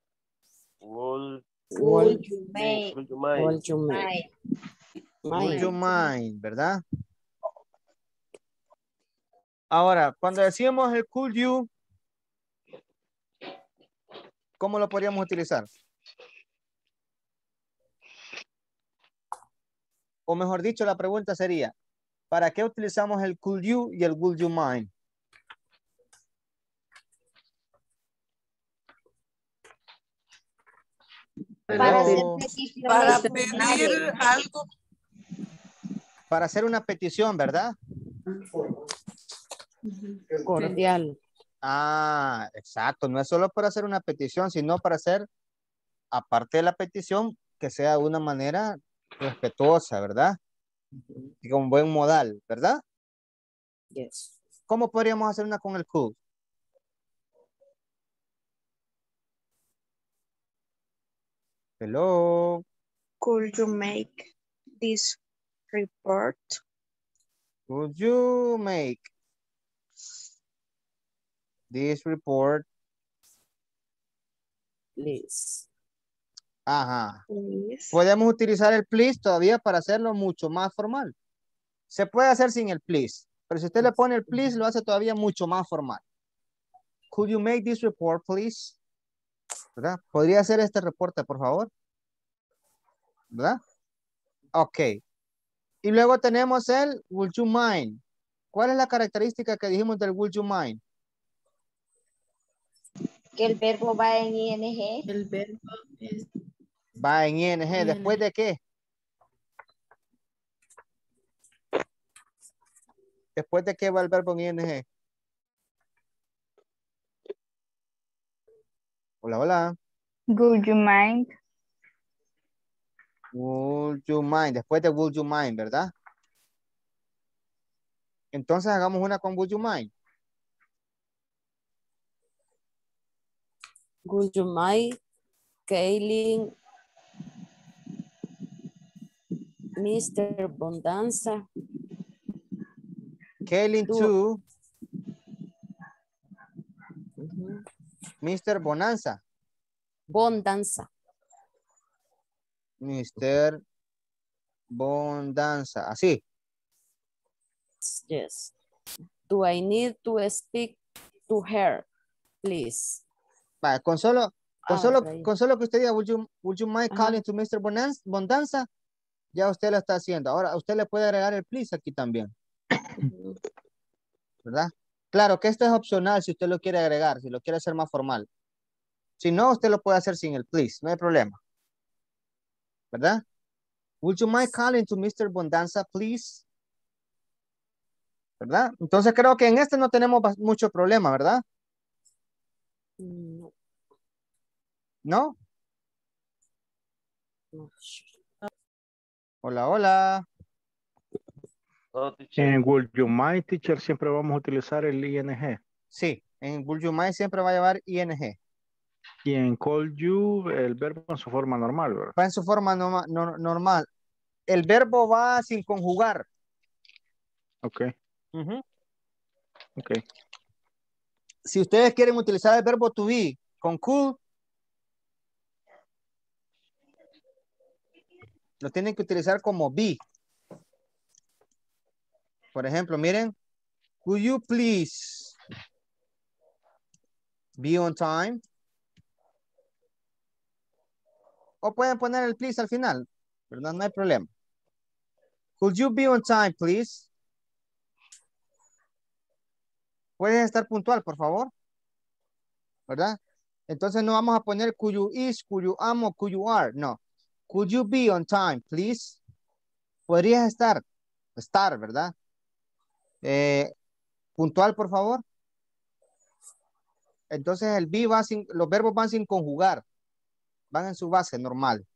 would, Would you make? would you mind? Would you make? would you mind, ¿verdad? Ahora, cuando decíamos el could you, ¿cómo lo podríamos utilizar? O mejor dicho, la pregunta sería, ¿para qué utilizamos el could you y el would you mind? Para pedir algo, Para hacer una petición, ¿verdad? Cordial. Ah, exacto. No es solo para hacer una petición, sino para hacer, aparte de la petición, que sea de una manera respetuosa, ¿verdad? Y con buen modal, ¿verdad? Yes. ¿Cómo podríamos hacer una con el could? Hello. Could you make this report? Could you make this report? Please. Ajá. Please. Podemos utilizar el please todavía para hacerlo mucho más formal. Se puede hacer sin el please, pero si usted le pone el please, lo hace todavía mucho más formal. Could you make this report, please? ¿Verdad? ¿Podría hacer este reporte, por favor? ¿Verdad? Ok. Y luego tenemos el would you mind. ¿Cuál es la característica que dijimos del would you mind? Que el verbo va en ing. El verbo es Va en ing. ¿Después de qué? ¿Después de qué va el verbo en ing? Hola, hola. Would you mind? Would you mind? Después de would you mind, ¿verdad? Entonces hagamos una con would you mind. Would you mind, Kaylin, Mr. Bondanza, Kaylin Tú- to ujú, Mr. Mm-hmm. Bonanza. Bondanza, Mr. Bondanza. Así. yes. Do I need to speak to her, please? Con solo, con Ah, solo, con solo que usted diga, would you, would you mind Ajá. calling to Mr. Bonanza, Bondanza? Ya usted lo está haciendo. Ahora, usted le puede agregar el please aquí también. ¿verdad? Claro que esto es opcional si usted lo quiere agregar, si lo quiere hacer más formal. Si no, usted lo puede hacer sin el please, no hay problema. ¿Verdad? Would you mind calling to Mr. Bondanza, please? ¿Verdad? Entonces creo que en este no tenemos mucho problema, ¿verdad? No, ¿No? no. Hola, hola. No. En Would You Mind, teacher, siempre vamos a utilizar el ING. Sí, en Would you mind siempre va a llevar ing. Y en Call You, el verbo en su forma normal, ¿verdad? Va en su forma norma- no- normal. El verbo va sin conjugar. Ok, Ujú. ok. Si ustedes quieren utilizar el verbo to be con could, lo tienen que utilizar como be. Por ejemplo, miren, could you please be on time? O pueden poner el please al final, ¿verdad? No hay problema. Could you be on time, please? Puedes estar puntual, por favor. ¿Verdad? Entonces no vamos a poner could you is, could you am could you are. No. Could you be on time, please? Podrías estar, estar, ¿verdad? Eh, puntual, por favor. Entonces el be va sin, los verbos van sin conjugar. Van en su base normal.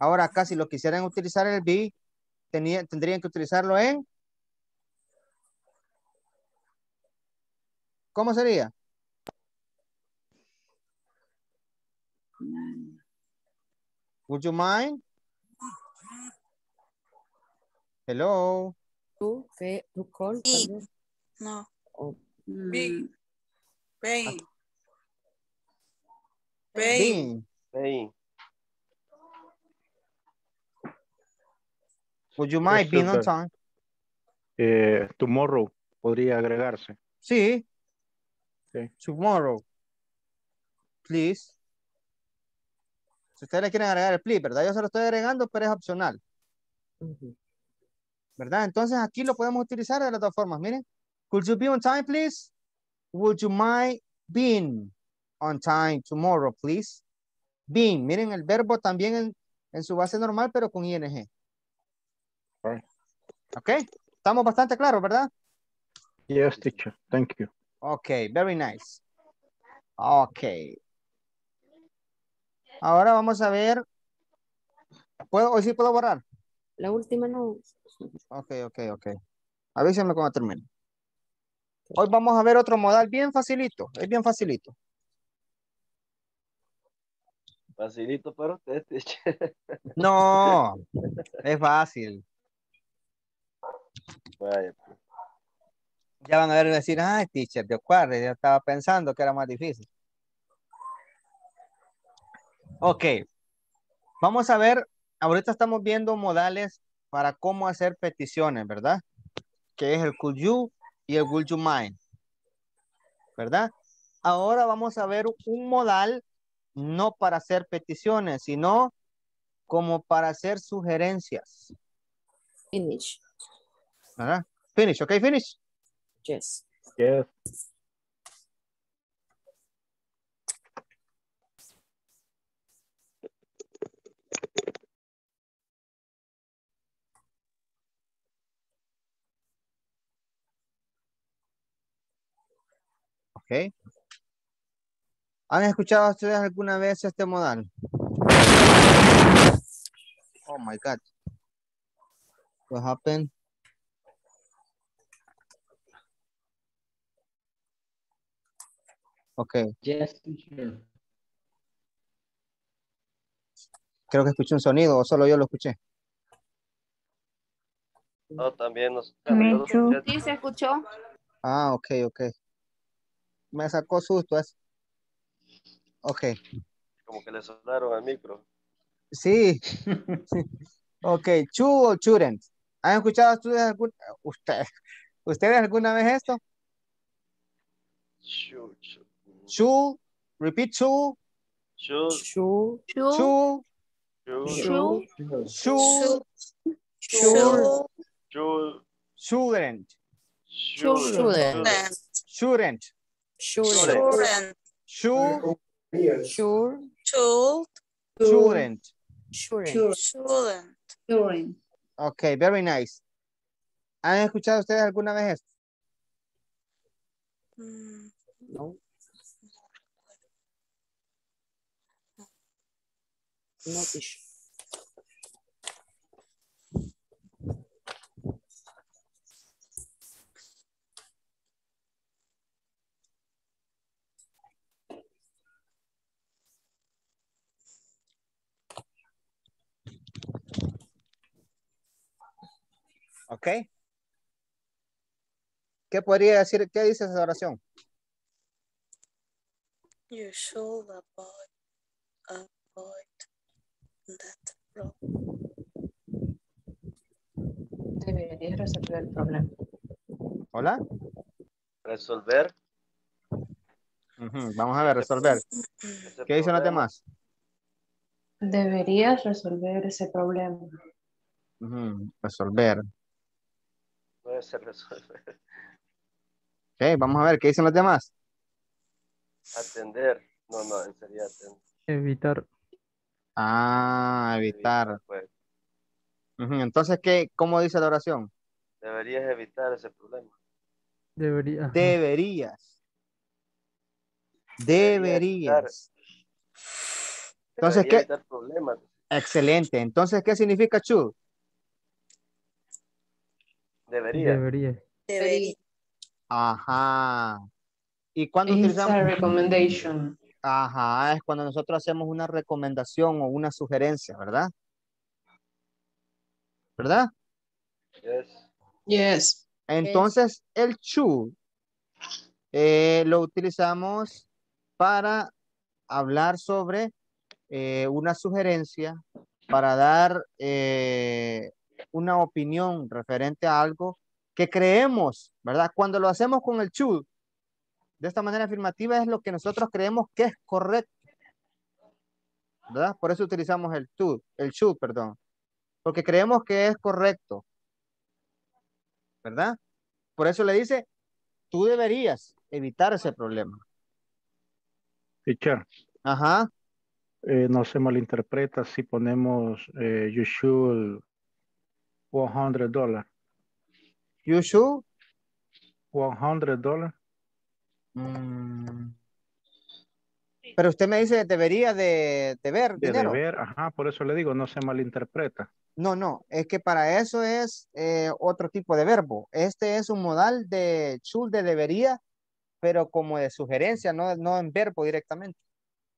Ahora acá si lo quisieran utilizar el be, tendrían que utilizarlo en. ¿Cómo sería? Would you mind? Hello. To, fe- to call, vez. No. O- Be. Pay. Pay. Being. Hey, Would you mind being on time? Eh, tomorrow podría agregarse. Sí. Sí. Tomorrow. Please. Si ustedes le quieren agregar el please, ¿verdad? Yo se lo estoy agregando, pero es opcional. ¿Verdad? Entonces aquí lo podemos utilizar de las dos formas. Miren. Could you be on time, please? Would you mind being on time tomorrow, please? Being. Miren el verbo también en, en su base normal, pero con ing. Right. ¿Ok? Estamos bastante claros, ¿verdad? Yes, teacher. Thank you. Ok, very nice. Ok. Ahora vamos a ver. ¿Puedo, hoy sí puedo borrar? La última no. Ok, ok, ok. Avísenme cuando termine. Hoy vamos a ver otro modal bien facilito. Es bien facilito. facilito para usted, teacher. No, es fácil. Vaya, pues. Ya van a ver decir, ay, teacher, de acuerdo, ya estaba pensando que era más difícil. Ok. Vamos a ver, ahorita estamos viendo modales para cómo hacer peticiones, ¿verdad? Que es el could you y el would you mind. ¿Verdad? Ahora vamos a ver un modal no para hacer peticiones, sino como para hacer sugerencias. Finish. ¿Verdad? Finish, ok, finish. Yes. Yes. Ok. ¿Han escuchado ustedes alguna vez este modal? Oh my God. What happened? Ok, Yes, teacher. creo que escuché un sonido o solo yo lo escuché. No, también nos... ¿Sí se escuchó? Ah, ok, ok. Me sacó susto eso. Ok, Como que le sonaron al micro. sí. Ok, chu o churent. ¿Han escuchado ustedes, algún- usted- ustedes alguna vez esto? Shoot, Chu, repeat Should. Should. Should. shoot, shouldn't, Shouldn't. shouldn't, Shouldn't. should, Should. Should. shouldn't. Shouldn't. Shouldn't. Ok, very nice. ¿Han escuchado ustedes alguna vez esto? No, teacher. Ok. ¿Qué podría decir? ¿Qué dice esa oración? You should avoid, avoid that problem. Deberías resolver el problema. Hola. Resolver. Vamos a ver, resolver. ese ¿Qué dicen los demás? Deberías resolver ese problema. Resolver. Puede ser resolver. Ok, vamos a ver, ¿qué dicen los demás? Atender. No, no, sería atender. Evitar. Ah, evitar. Pues, Entonces, ¿qué, ¿cómo dice la oración? deberías evitar ese problema. Debería. ajá. Deberías. Debería Deberías. Entonces, ¿qué? evitar problemas. Excelente. Entonces, ¿qué significa should? Debería. Debería. Debería. Ajá. ¿Y cuando It's utilizamos? a recommendation. Ajá, es cuando nosotros hacemos una recomendación o una sugerencia, ¿verdad? ¿Verdad? Yes. Yes. Entonces, el should eh, lo utilizamos para hablar sobre eh, una sugerencia, para dar eh, una opinión referente a algo que creemos, ¿verdad? Cuando lo hacemos con el should, de esta manera afirmativa es lo que nosotros creemos que es correcto. ¿Verdad? Por eso utilizamos el should, el should, perdón. Porque creemos que es correcto. ¿Verdad? Por eso le dice, tú deberías evitar ese problema. Teacher, Ajá. eh, no se malinterpreta si ponemos eh, you should 100 dólares. You should. 100 dólares. Mm. Pero usted me dice debería de, de ver De dinero. deber, ajá, por eso le digo, no se malinterpreta. No, no, es que para eso es eh, otro tipo de verbo. Este es un modal de should, de debería, pero como de sugerencia, no, no en verbo directamente.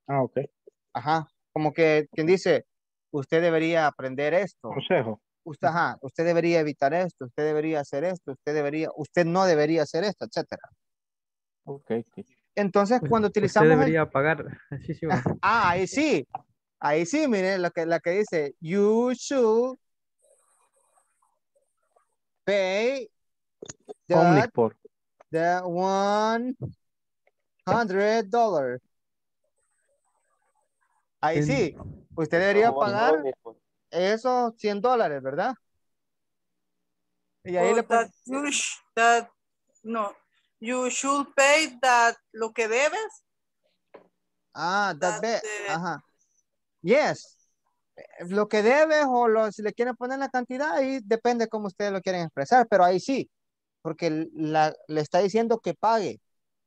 Ah, ok. Ajá, como que quien dice, usted debería aprender esto. Consejo. Usted, ajá, usted debería evitar esto, usted debería hacer esto, usted debería, usted no debería hacer esto, etcétera. Ok, teacher. Entonces, cuando Usted utilizamos el- debería pagar. Sí va. Ah, ahí sí. Ahí sí, miren lo que, la que dice, you should pay the, Omnisport. the one hundred dollars. Ahí En- sí, usted debería pagar esos 100 dólares, ¿verdad? Y ahí Oh, le that that, no, you should pay that lo que debes. Ah, that that, ajá. Yes. Lo que debes o lo, si le quieren poner la cantidad, ahí depende cómo ustedes lo quieren expresar, pero ahí sí, porque la- le está diciendo que pague,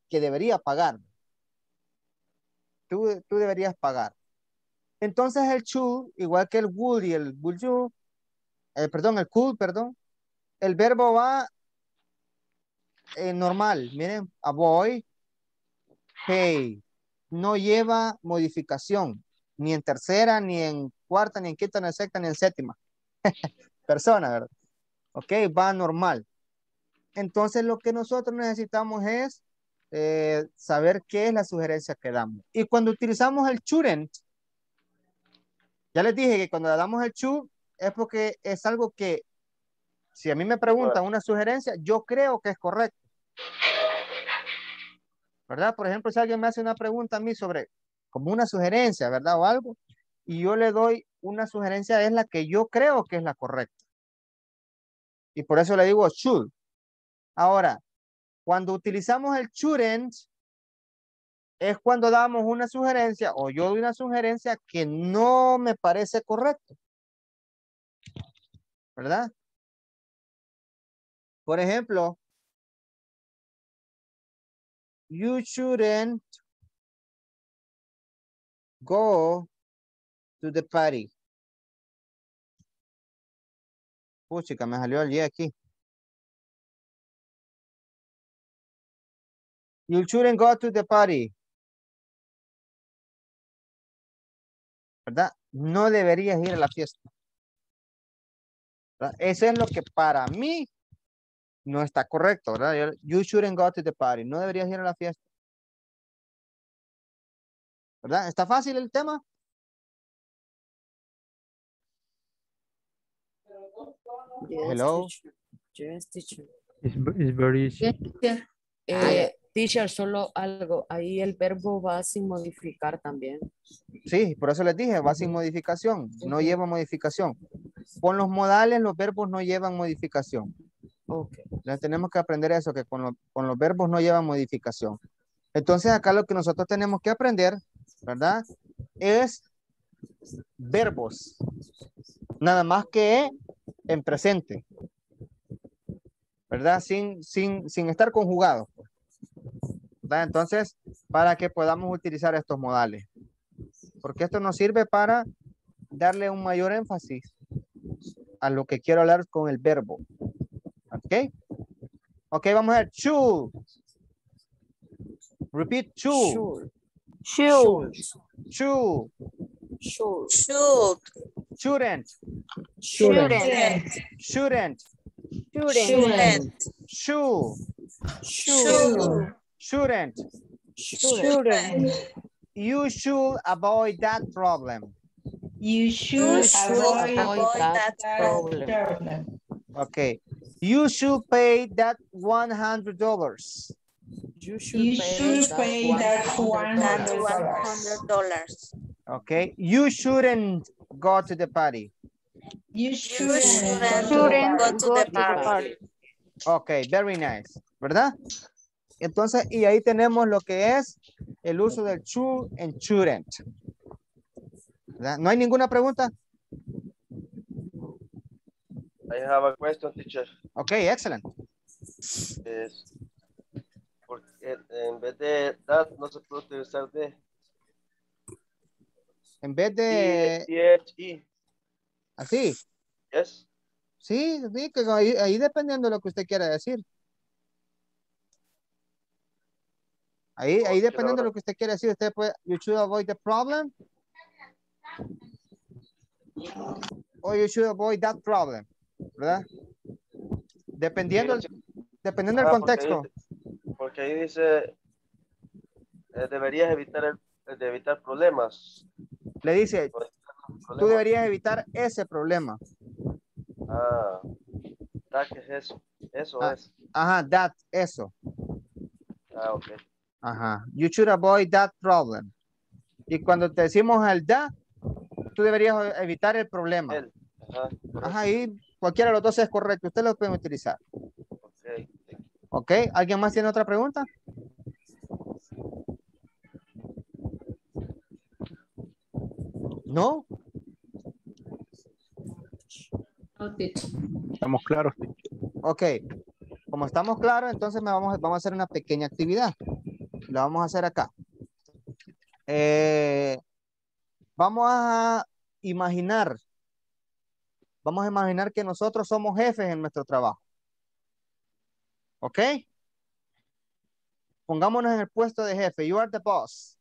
que debería pagar. Tú, tú deberías pagar. Entonces el should, igual que el would y el would you, eh, perdón, el could, perdón, el verbo va eh, normal. Miren, avoid, pay, no lleva modificación, ni en tercera, ni en cuarta, ni en quinta, ni en sexta, ni en séptima. Persona, ¿verdad? Ok, va normal. Entonces lo que nosotros necesitamos es eh, saber qué es la sugerencia que damos. Y cuando utilizamos el shouldn't, ya les dije que cuando le damos el should es porque es algo que, si a mí me preguntan una sugerencia, yo creo que es correcto. ¿Verdad? Por ejemplo, si alguien me hace una pregunta a mí sobre como una sugerencia, ¿verdad? O algo, y yo le doy una sugerencia, es la que yo creo que es la correcta. Y por eso le digo should. Ahora, cuando utilizamos el shouldn't, es cuando damos una sugerencia o yo doy una sugerencia que no me parece correcto. ¿Verdad? Por ejemplo, you shouldn't go to the party. Puchica, me salió el Y aquí. You shouldn't go to the party. ¿Verdad? No deberías ir a la fiesta. Eso es lo que para mí no está correcto, ¿verdad? Yo- You shouldn't go to the party. No deberías ir a la fiesta. ¿Verdad? ¿Está fácil el tema? Yes, Hello. teacher. Yes, teacher. It's, very easy. Eh, teacher, solo algo. Ahí el verbo va sin modificar también. Sí, por eso les dije, va sin modificación, no lleva modificación. Con los modales, los verbos no llevan modificación. Ok. Ya tenemos que aprender eso, que con, lo- con los verbos no llevan modificación. Entonces, acá lo que nosotros tenemos que aprender, ¿verdad? Es verbos. Nada más que en presente. ¿Verdad? Sin, sin, sin estar conjugados. ¿Verdad? Entonces, para que podamos utilizar estos modales. Porque esto nos sirve para darle un mayor énfasis a lo que quiero hablar con el verbo. ¿Ok? Ok, vamos a ver. Should. Repeat. Should. Should. Should. Should. Should. Shouldn't. Shouldn't. Shouldn't. Shouldn't. Should. Should. Shouldn't. Shouldn't. You should avoid that problem. You should You should avoid avoid that that problem. problem. Okay. You should pay that $100. You should You pay should that pay that $100. That's $100. one hundred dollars. Okay. You shouldn't go to the party. You You shouldn't go to go the to the party. Ok, very nice, ¿verdad? Entonces, y ahí tenemos lo que es el uso del should and shouldn't. ¿Verdad? ¿No hay ninguna pregunta? I have a question, teacher. Ok, excellent. Es porque en vez de that no se puede utilizar de En vez de THE. así, Yes. sí, sí, que ahí, ahí dependiendo de lo que usted quiera decir. Ahí, ahí dependiendo de lo que usted quiera decir, usted puede, you should avoid the problem. O you should avoid that problem, ¿verdad? Dependiendo, dependiendo del Ah, porque ahí contexto. Porque ahí dice eh, deberías evitar el, el de evitar problemas. Le dice, tú deberías evitar ese problema. Ah, that es eso. Eso Ah. es. Ajá, that, eso. Ah, ok. Ajá. You should avoid that problem. Y cuando te decimos el that, tú deberías evitar el problema. El. Ajá. Ajá, cualquiera de los dos es correcto. Ustedes lo pueden utilizar. Ok. ¿Ok? ¿Alguien más tiene otra pregunta? ¿No? Estamos claros. Ok. Como estamos claros, entonces me vamos, vamos a hacer una pequeña actividad. La vamos a hacer acá. Eh, vamos a imaginar. Vamos a imaginar que nosotros somos jefes en nuestro trabajo. ¿Ok? Pongámonos en el puesto de jefe. You are the boss.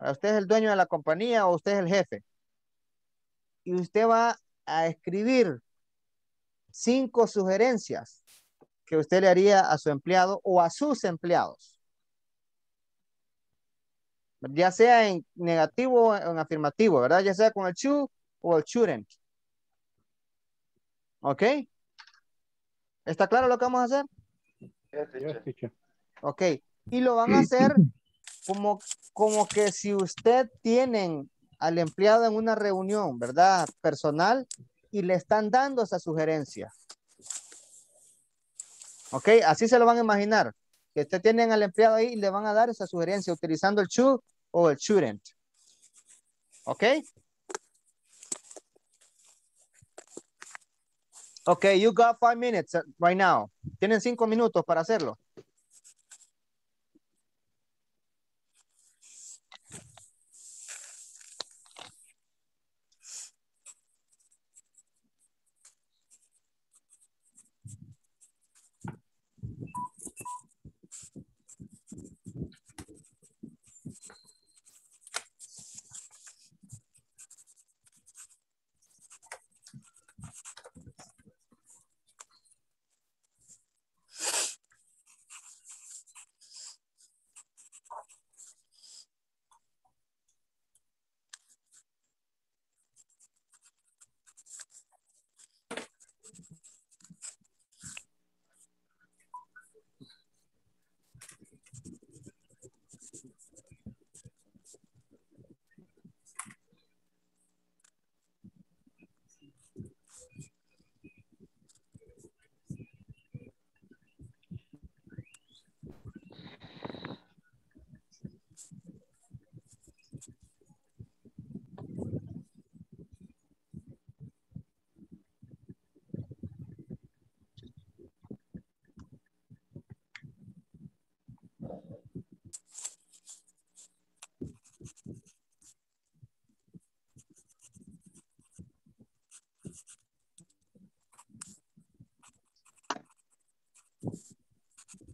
Usted es el dueño de la compañía o usted es el jefe. Y usted va a escribir cinco sugerencias que usted le haría a su empleado o a sus empleados. Ya sea en negativo o en afirmativo, ¿verdad? Ya sea con el should o el shouldn't. ¿Ok? ¿Está claro lo que vamos a hacer? Yes. Ok. Y lo van a hacer como, como que si usted tienen al empleado en una reunión, ¿verdad? Personal y le están dando esa sugerencia. Ok, así se lo van a imaginar. Que usted tienen al empleado ahí y le van a dar esa sugerencia utilizando el should o el shouldn't. Ok. Ok, you got five minutes uh, right now. Tienen cinco minutos para hacerlo.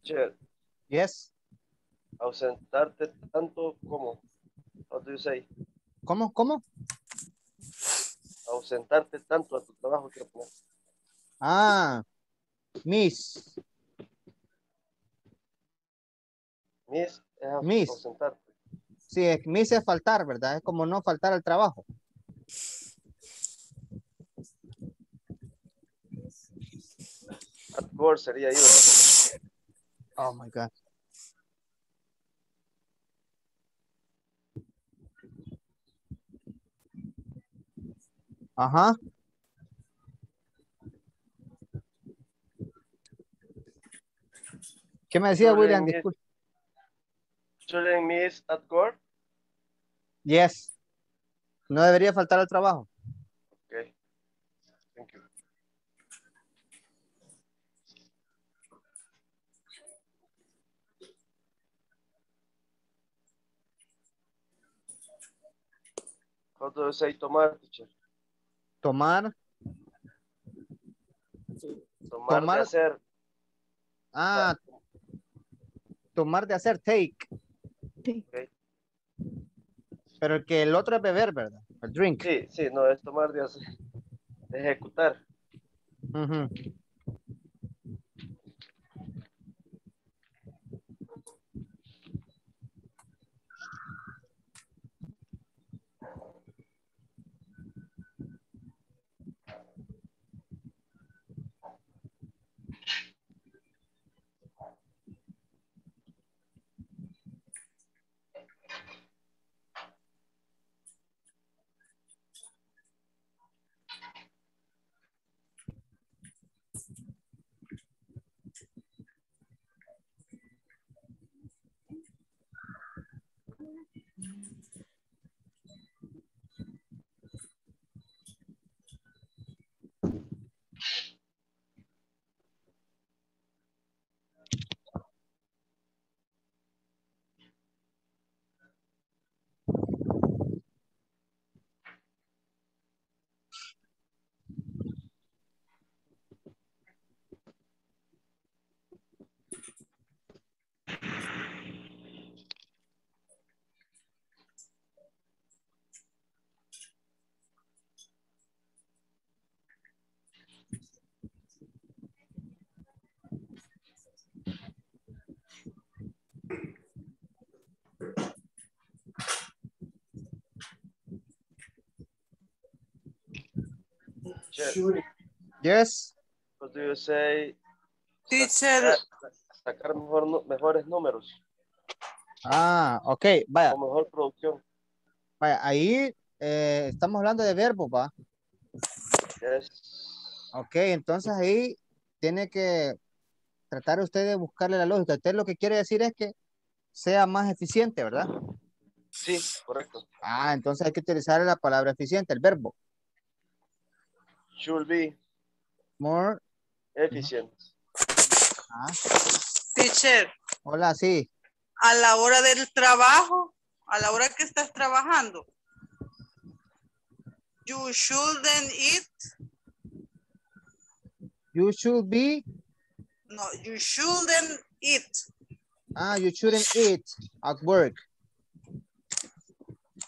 Teacher, Yes. ausentarte tanto como. How do you say? ¿Cómo? ¿Cómo? Ausentarte tanto a tu trabajo, quiero poner. Ah, Miss. Miss es Miss. ausentarte. Sí, es- Miss es faltar, ¿verdad? Es como no faltar al trabajo. At work sería yo. Oh my God. Ajá. ¿Qué me decía William? miss- Disculpe. Shouldn't miss at work. Yes. No debería faltar al trabajo. Okay. Thank you. How do you say tomar, teacher? Tomar. Tomar, Tomar. de hacer. Ah. Tomar de hacer, take. Ok. Pero el que el otro es beber, ¿verdad? El drink. Sí, sí, no, es tomar de hacer. de ejecutar. Ujú. Teacher, Yes. how do you say Teacher, sacar, mejor, mejores números Ah, ok. Vaya, o mejor producción? vaya. Ahí eh, estamos hablando de verbos, ¿va? Yes. Ok, entonces ahí tiene que tratar usted de buscarle la lógica. Usted lo que quiere decir es que sea más eficiente, ¿verdad? Sí, correcto. Ah, entonces hay que utilizar la palabra eficiente, el verbo. Should be More. efficient. Ah, teacher, hola, sí. a la hora del trabajo, a la hora que estás trabajando, you shouldn't eat, You should be. no, you shouldn't eat Ah, you shouldn't eat at work.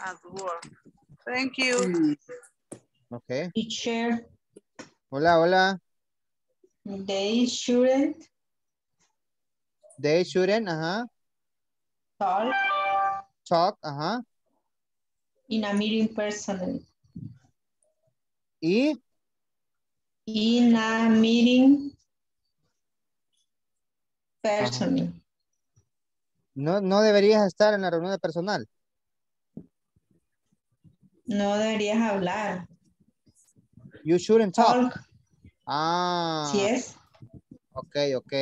at work. Thank you. Ok. Teacher, Hola, hola. they shouldn't They shouldn't, ajá. talk Talk, ajá. in a meeting personally. Y, In a meeting personally. no, no deberías estar en la reunión de personal. No deberías hablar. You shouldn't talk. Talk, Ah. si es. Ok, ok.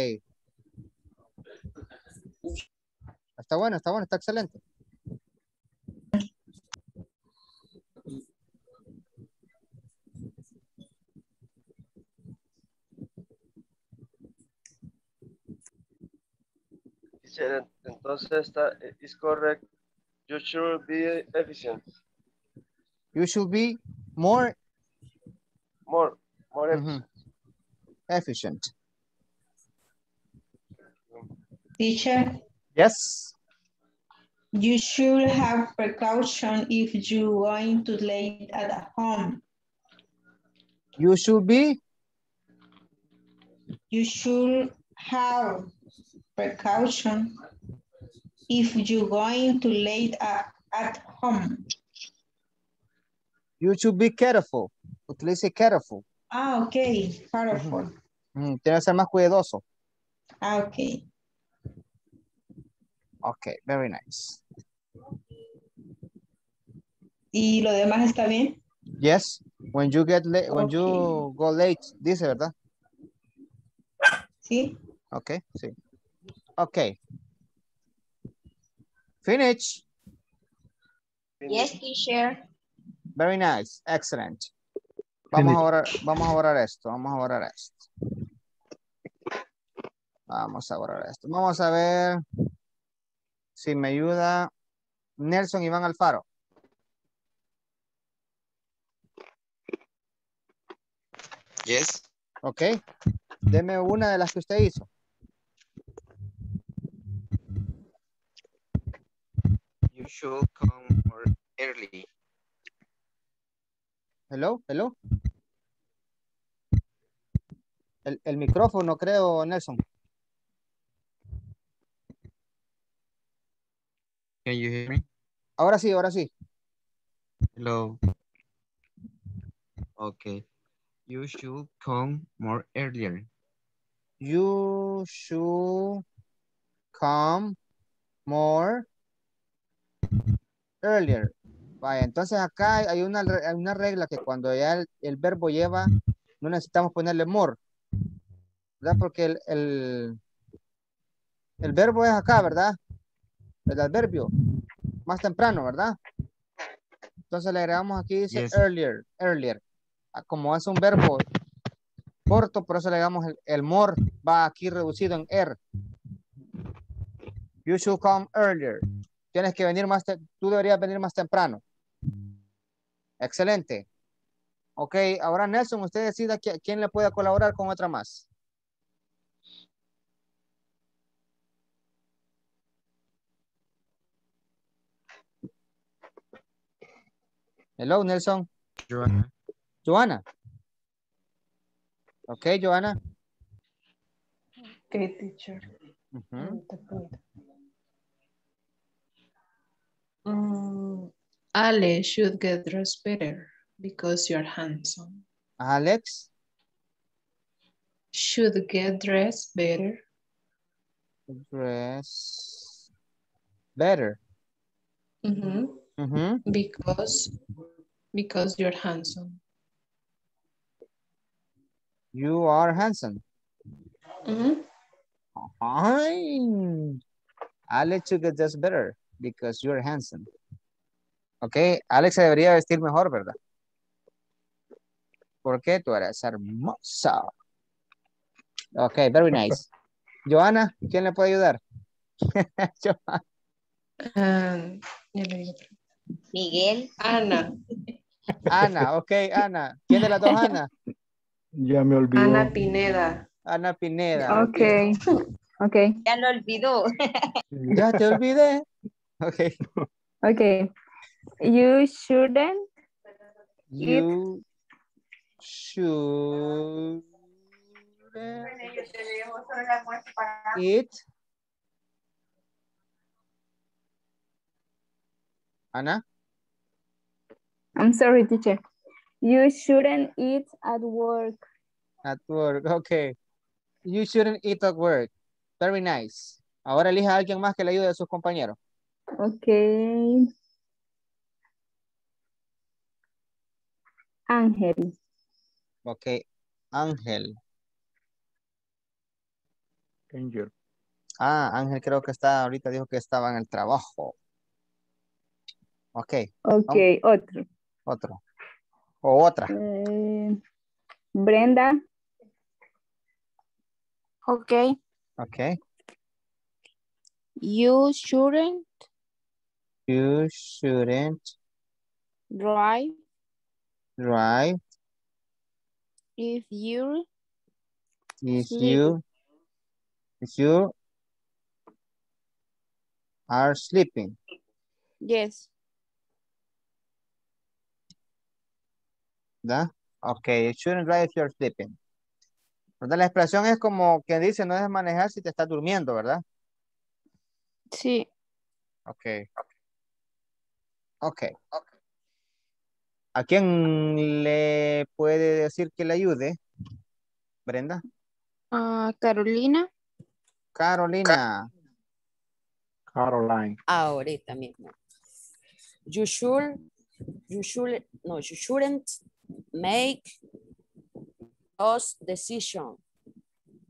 Está bueno, está bueno, está excelente. Entonces está, eh, is correct. You should be efficient. You should be more More, more efficient. Efficient. Teacher, Yes. you should have precaution if you going to late at home. You should be. You should have precaution if you going to late at, at home. You should be careful. Utilice careful. Ah, ok, careful. Mm, tiene que ser más cuidadoso. Ah, ok. Okay, very nice. ¿Y lo demás está bien? Yes. When you get late, when you go late, dice, ¿verdad? Sí. Okay, sí. Okay. Finish. Yes, teacher. Very nice. Excellent. Vamos a orar, vamos a orar esto. Vamos a orar esto. Vamos a orar esto. Vamos a ver si me ayuda Nelson Iván Alfaro. Yes. Ok. Deme una de las que usted hizo. You should come early. Hello, hello. El, el micrófono, creo, Nelson. Can you hear me? Ahora sí, ahora sí. Hello. Okay. You should come more earlier. You should come more earlier. Vaya, entonces acá hay- una, hay una regla que cuando ya el, el verbo lleva, no necesitamos ponerle more. ¿Verdad? Porque el, el, el verbo es acá, ¿verdad? El adverbio. Más temprano, ¿verdad? Entonces le agregamos aquí, dice Yes. earlier, earlier. Ah, Como es un verbo corto, por eso le damos el, el more, va aquí reducido en er. You should come earlier. Tienes que venir más, tú deberías venir más temprano. Excelente. Ok, ahora Nelson, usted decida qui- quién le puede colaborar con otra más. Hello, Nelson. Joanna. Joana. Ok, Joana. Okay, teacher. Mm, Ale should get dressed better because you're handsome. Alex. Should get dressed better Dress better. mhm, Ujú. because because you're handsome. You are handsome. Mhm. Ay. Alex should get dressed better because you're handsome. Ok, Alex se debería vestir mejor, ¿verdad? Porque tú eres hermosa. Ok, very nice. Joana, ¿quién le puede ayudar? Joana. Um. Miguel. Ana. Ana, ok, Ana. ¿Quién de las dos Ana? Ya me olvidó. Ana Pineda. Ana Pineda. ok. Okay. Okay. Ya lo olvidó. Ya te olvidé. Ok. Okay. You shouldn't You should eat. Ana, I'm sorry, teacher. You shouldn't eat at work. at work. Okay. You shouldn't eat at work. Very nice. Ahora elija a alguien más que le ayude a sus compañeros. Okay. Ángel. Ok. Ángel. Angel. Ah, Ángel creo que está, ahorita dijo que estaba en el trabajo. Ok. Okay, otro. Otro. O otra. Eh, Brenda. Okay. Ok. You shouldn't You shouldn't drive drive if you if Sleep. you if you are sleeping. Yes. ¿Verdad? Ok, you shouldn't drive if you're sleeping. ¿Verdad? La expresión es como que dice, no debes manejar si te estás durmiendo, ¿verdad? Sí. Ok. Ok. ¿A quién le puede decir que le ayude? Brenda. Ah, Carolina. Carolina. Caroline. Ahorita mismo. You should, you should, no, you shouldn't make those decisions.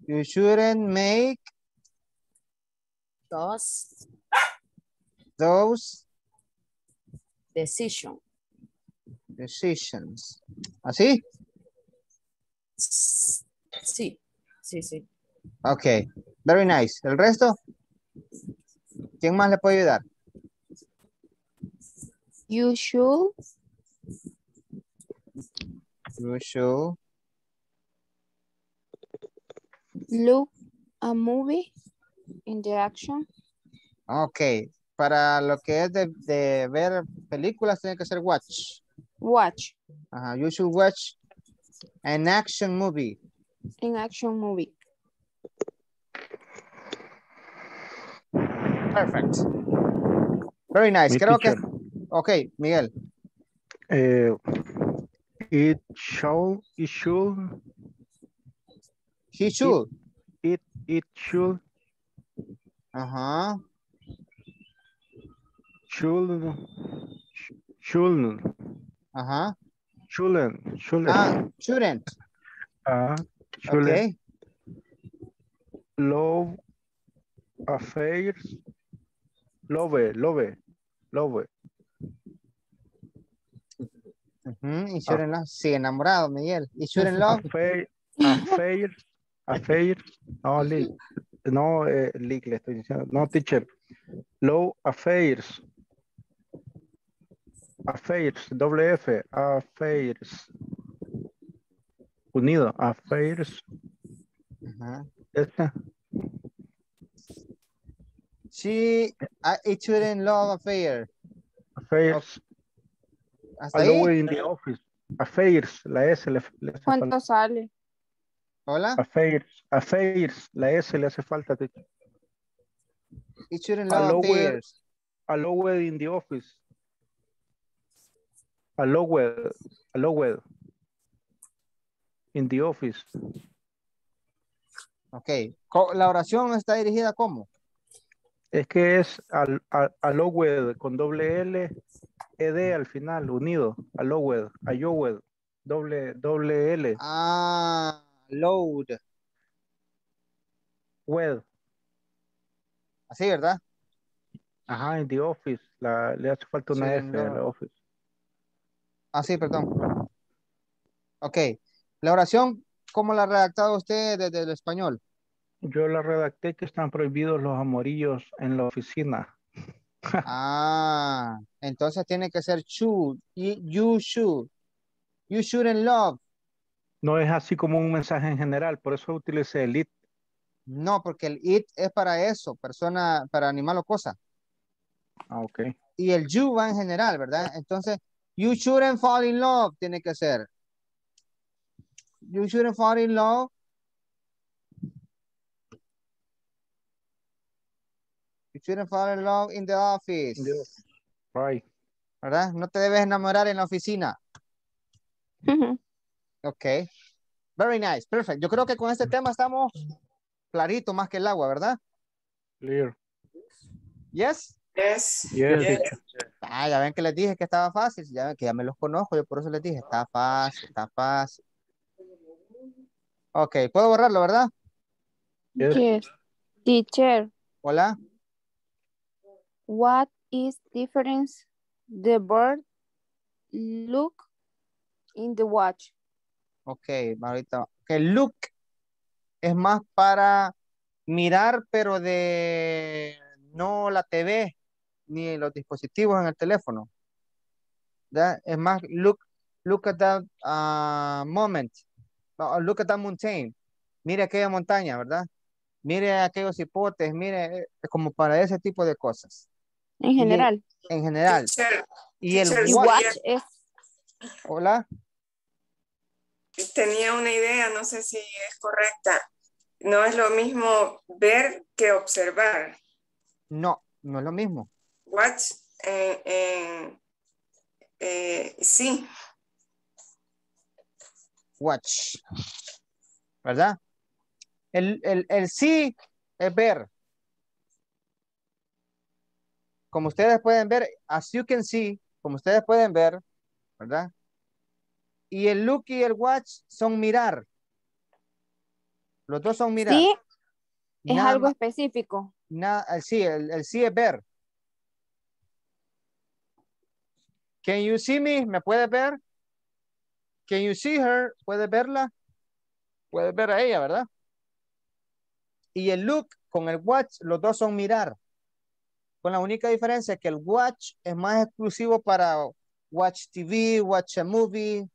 You shouldn't make Those those decisions. Decisions. ¿Así? Sí, sí, sí. Ok. Very nice. ¿El resto? ¿Quién más le puede ayudar? You should You should look a movie in the action. Ok. Para lo que es de, de ver películas, tiene que ser watch. Watch Ajá. You should watch an action movie. an action movie. Perfect. Very nice. Mi Creo que... Ok, Miguel. Eh, it should, it should, He should. it, it should, Ajá. should, should, Ajá. shouldn't, shouldn't, Ah, shouldn't. ah, shouldn't, Ok. love affairs, love, love, love, Ujú, Y shouldn't love. Sí, enamorado, Miguel. Y shouldn't love. affair, affairs, affairs, no, Lee, no, eh, Lee, le estoy diciendo, no, teacher, low affairs, affairs, doble F, affairs, unido, affairs, Ajá. esta, She, uh, it shouldn't love affair. affairs, ¿Hasta ahí? in the office, affairs, la S le, le hace ¿Cuánto falta, sale? Hola. affairs, affairs, la S le hace falta. It shouldn't love Always, affairs. always in the office, always, always in the office. Ok. La oración está dirigida como? Es que es al, con doble L, ED al final, unido. Alowed, ayowed, doble, doble L, Ah, load. wed. Así, ¿verdad? Ajá, in the office. La, le hace falta una Sí, F a la no. office. Ah, sí, perdón. Ok. La oración, ¿cómo la ha redactado usted desde el español? Yo la redacté que están prohibidos los amorillos en la oficina. Ah, entonces tiene que ser should. You should. You shouldn't love. No es así como un mensaje en general, por eso utilicé el it. No, porque el it es para eso, persona, para animal o cosa. Ah, ok. Y el you va en general, ¿verdad? Entonces, you shouldn't fall in love tiene que ser. You shouldn't fall in love. You shouldn't fall in love in the office. In the office. Right. ¿Verdad? No te debes enamorar en la oficina. Ok. Very nice. Perfect. Yo creo que con este tema estamos clarito más que el agua, ¿verdad? Clear. Yes. Yes. Yes, yes. teacher. Ah, ya ven que les dije que estaba fácil. Ya ven que ya me los conozco. Yo por eso les dije, está fácil, está fácil. Ok, puedo borrarlo, ¿verdad? Yes. Yes. Teacher, Hola. what is difference the bird look in the watch? Ok, ahorita. Que look es más para mirar, pero de no la TV ni los dispositivos en el teléfono. Es más look, look at that ah, moment. No, look at that mountain. Mire aquella montaña, ¿verdad? Mire aquellos hipotes, mire, es como para ese tipo de cosas. En Y general. en general. Teacher, Y el teacher, watch, watch es hola, tenía una idea, no sé si es correcta. No es lo mismo ver que observar. no, no es lo mismo. Watch, eh, eh, eh, sí, Watch. ¿Verdad? El, el, el sí es ver. Como ustedes pueden ver, as you can see, como ustedes pueden ver, ¿verdad? Y el look y el watch son mirar. Los dos son mirar. sí, es Nada algo más- específico. nada- el sí, el, el sí es ver. Can you see me? ¿Me puedes ver? Can you see her? ¿Puedes verla? Puedes ver a ella, ¿verdad? Y el look con el watch, los dos son mirar. Con la única diferencia que el watch es más exclusivo para watch TV, watch a movie,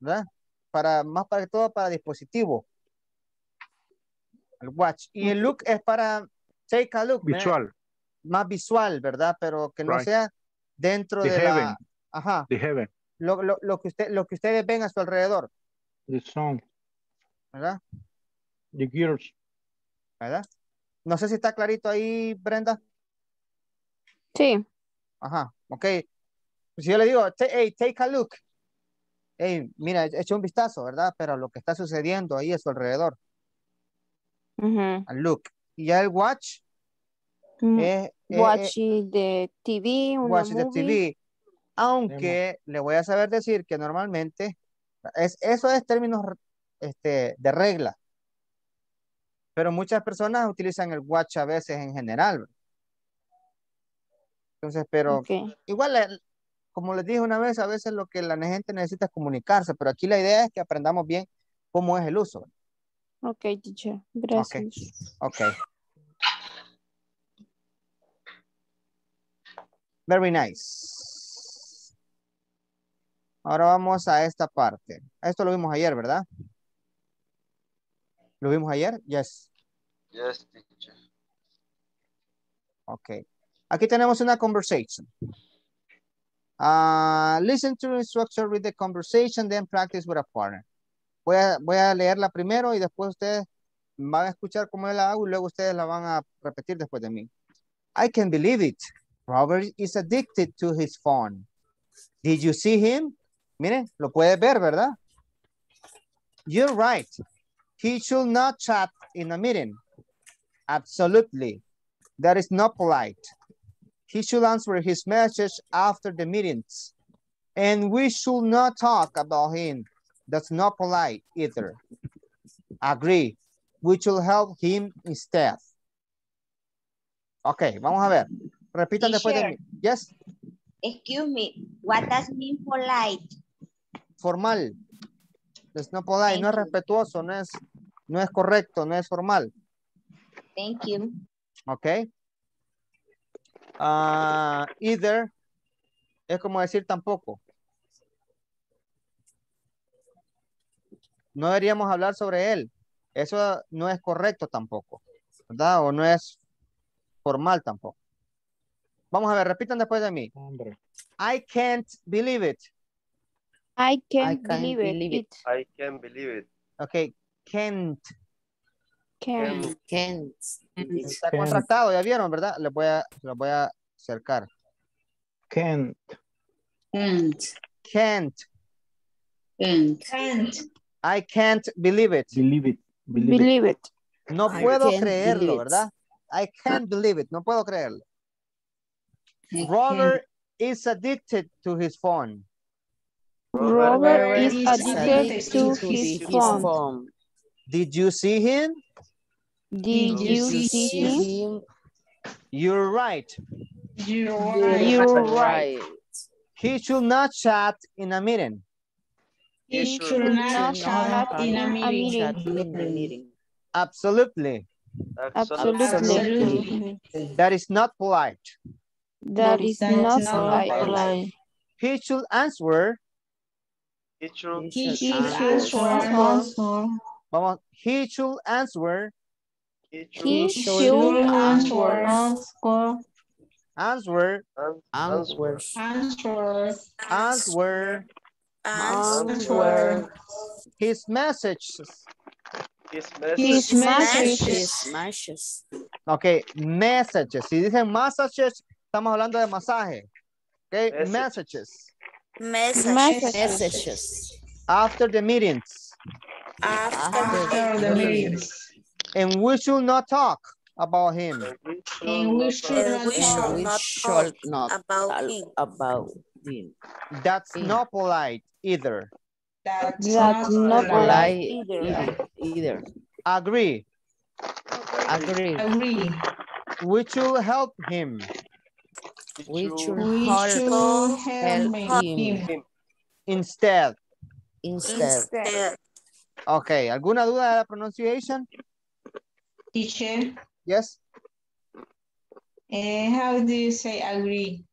¿verdad? Para, más para todo para dispositivo. El watch. Y el look es para take a look. ¿verdad? Visual. Más visual, ¿verdad? Pero que no Right. sea dentro The de heaven. la... Ajá. The heaven. Lo, lo, lo que usted, lo que ustedes ven a su alrededor, The song. ¿verdad? The gears. ¿verdad? No sé si está clarito ahí, Brenda. Sí. Ajá, ok. Si yo le digo, "Ta- hey, take a look. Hey, mira, echa un vistazo, ¿verdad? Pero lo que está sucediendo ahí a su alrededor, al look. Y ya el watch Mm, es, es- Watch the TV, una watch the. TV. Aunque le voy a saber decir que normalmente es, eso es términos este, de regla. Pero muchas personas utilizan el watch a veces en general. Entonces, pero igual, como les dije una vez, a veces lo que la gente necesita es comunicarse, pero aquí la idea es que aprendamos bien cómo es el uso. Ok, teacher. Gracias. Ok. Very nice. Ahora vamos a esta parte. Esto lo vimos ayer, ¿verdad? ¿Lo vimos ayer? Yes. Yes, teacher. Ok. Aquí tenemos una conversation. Ah, listen to the instruction, read the conversation, then practice with a partner. Voy a, voy a leerla primero y después ustedes van a escuchar cómo yo la hago y luego ustedes la van a repetir después de mí. I can believe it. Robert is addicted to his phone. Did you see him? Miren, lo puedes ver, ¿verdad? You're right. He should not chat in a meeting. Absolutely. That is not polite. He should answer his message after the meetings. And we should not talk about him. That's not polite either. Agree. We should help him instead. Ok, vamos a ver. Repitan después de mí. Yes, Excuse me, what does mean polite? formal. It's not polite, no es respetuoso, no es, no es correcto, no es formal. Thank you. Ok. Ah, either es como decir tampoco. No deberíamos hablar sobre él. Eso no es correcto tampoco. ¿Verdad? O no es formal tampoco. Vamos a ver, repitan después de mí. Hombre. I can't believe it. I can't, can't believe, it. believe it. It I can't believe it. Ok, can't. can. Can't. Está Can't. contractado, ya vieron, ¿verdad? Les voy a, les voy a acercar. Can't. Can't. Can't. Can't. Can't. I can't believe it. Believe it. Believe, it. Believe it. No I puedo can't creerlo. ¿verdad? I can't believe it. No puedo creerlo. I Robert is addicted to his phone. Robert is is addicted to addicted his His phone. phone. Did you see him? Did you you see see See him? him? You're right. You're You're right. right. He should not chat in a meeting. You He should should not not chat chat in a in a meeting. Chat in a meeting. Absolutely. Absolutely. Absolutely. That is not polite. That is That's not not polite. He should answer. He should He He should should answer. answer. Vamos. He should answer. he He should should answer. Answer. answer, Answer. Answer. answer Answer. his messages. His His message. message. His messages. Ok, messages. Si dicen messages, estamos hablando de masaje. Ok, Messages. messages. Messages. Messages. After the meetings. After the meetings. And we should not talk about him. And we should And not we talk. should We not shall talk not about talk him. about him. That's Yeah. not polite either. That's That's not polite. polite Polite either. either. either. Agree. Agree. Agree. We should help him. We should We help should help help him. Instead. instead. Instead. Ok, ¿alguna duda de la pronunciation? Teacher, Yes. eh, how do you say agree?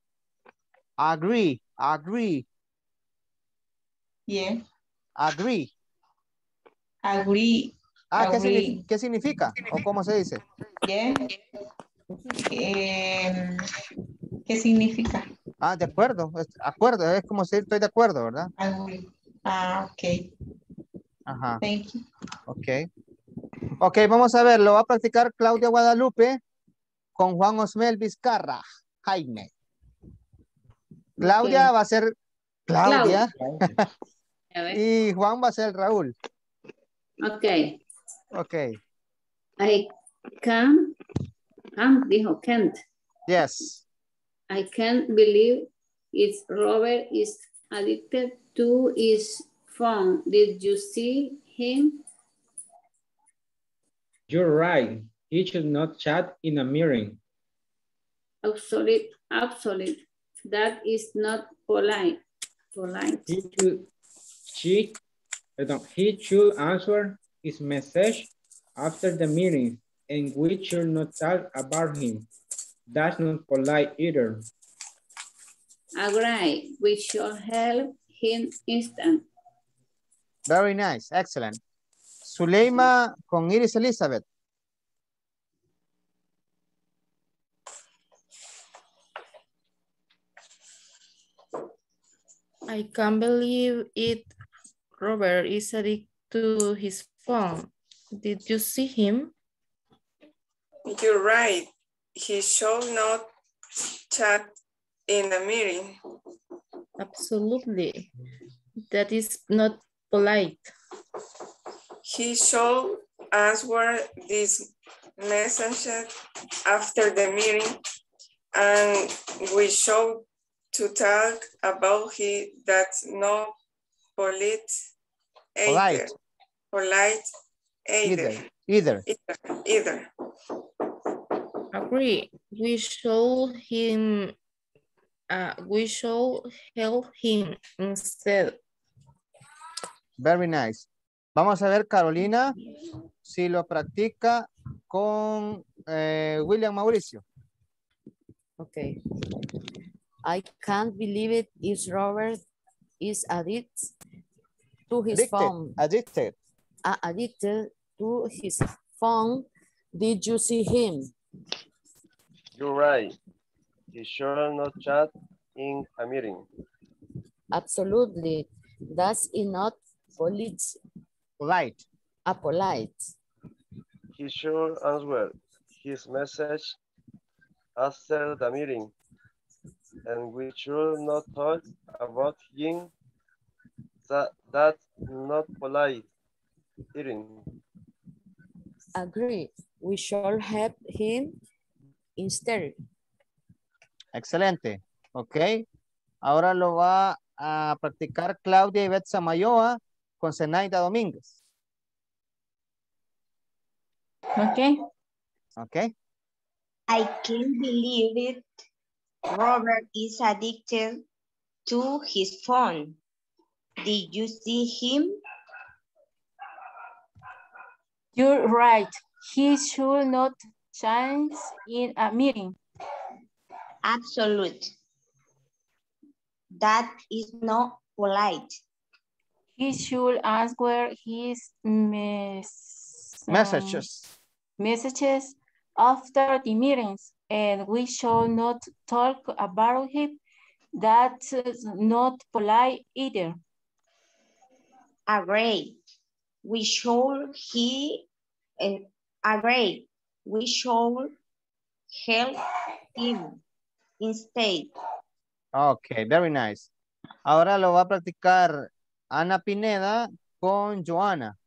Agree. Agree. Yeah, Agree. agree. Ah, ¿qué, Agree. qué significa? ¿O cómo se dice? Yeah. Em, ¿Qué significa? Ah, de acuerdo. Acuerdo, es como si estoy de acuerdo, ¿verdad? Ah, ok. Ajá. Thank you. Ok. Ok, vamos a ver, lo va a practicar Claudia Guadalupe con Juan Osmel Vizcarra, Jaime. Claudia va a ser Claudia A ver. y Juan va a ser Raúl. Ok. Ok, I can, can, dijo can't. yes. I can't believe it's Robert is addicted to his phone. Did you see him? You're right. He should not chat in a meeting. Absolute, absolute. That is not polite. Polite. He should, she, he should answer his message after the meeting and we should not talk about him. That's not polite either. Agree. We should help him instant. Very nice, excellent. Zuleima con Iris Elizabeth. I can't believe it. Robert is addicted to his phone. Did you see him? You're right. He should not chat in a meeting. Absolutely. That is not polite. He should answer this message after the meeting and we should to talk about he that's not polite either. Polite. Polite either. Either, either. Either. either. Agree. We show him, uh, we should help him instead. Very nice. Vamos a ver, Carolina, si lo practica con eh, William Mauricio. Okay. I can't believe it is Robert is addicted to his Addicted, phone. addicted. Uh, addicted to his phone. Did you see him? You're right. He should not chat in a meeting. Absolutely. That's not polite. Polite. A polite. He should answer his message after the meeting. And we should not talk about him. That, that's not polite. Eating. Agree. We should help him instead. Excelente. Ok. Ahora lo va a practicar Claudia Ivette Samayoa con Zenaida Domínguez. Okay. Ok. I can't believe it. Robert is addicted to his phone. Did you see him? You're right. He should not chance in a meeting. Absolute. That is not polite. He should ask where his mes um, Messages. messages after the meetings and we shall not talk about him. That's not polite either. Agree. We should he and agree. We should help him instead. Ok, very nice. Ahora lo va a practicar Ana Pineda con Joana.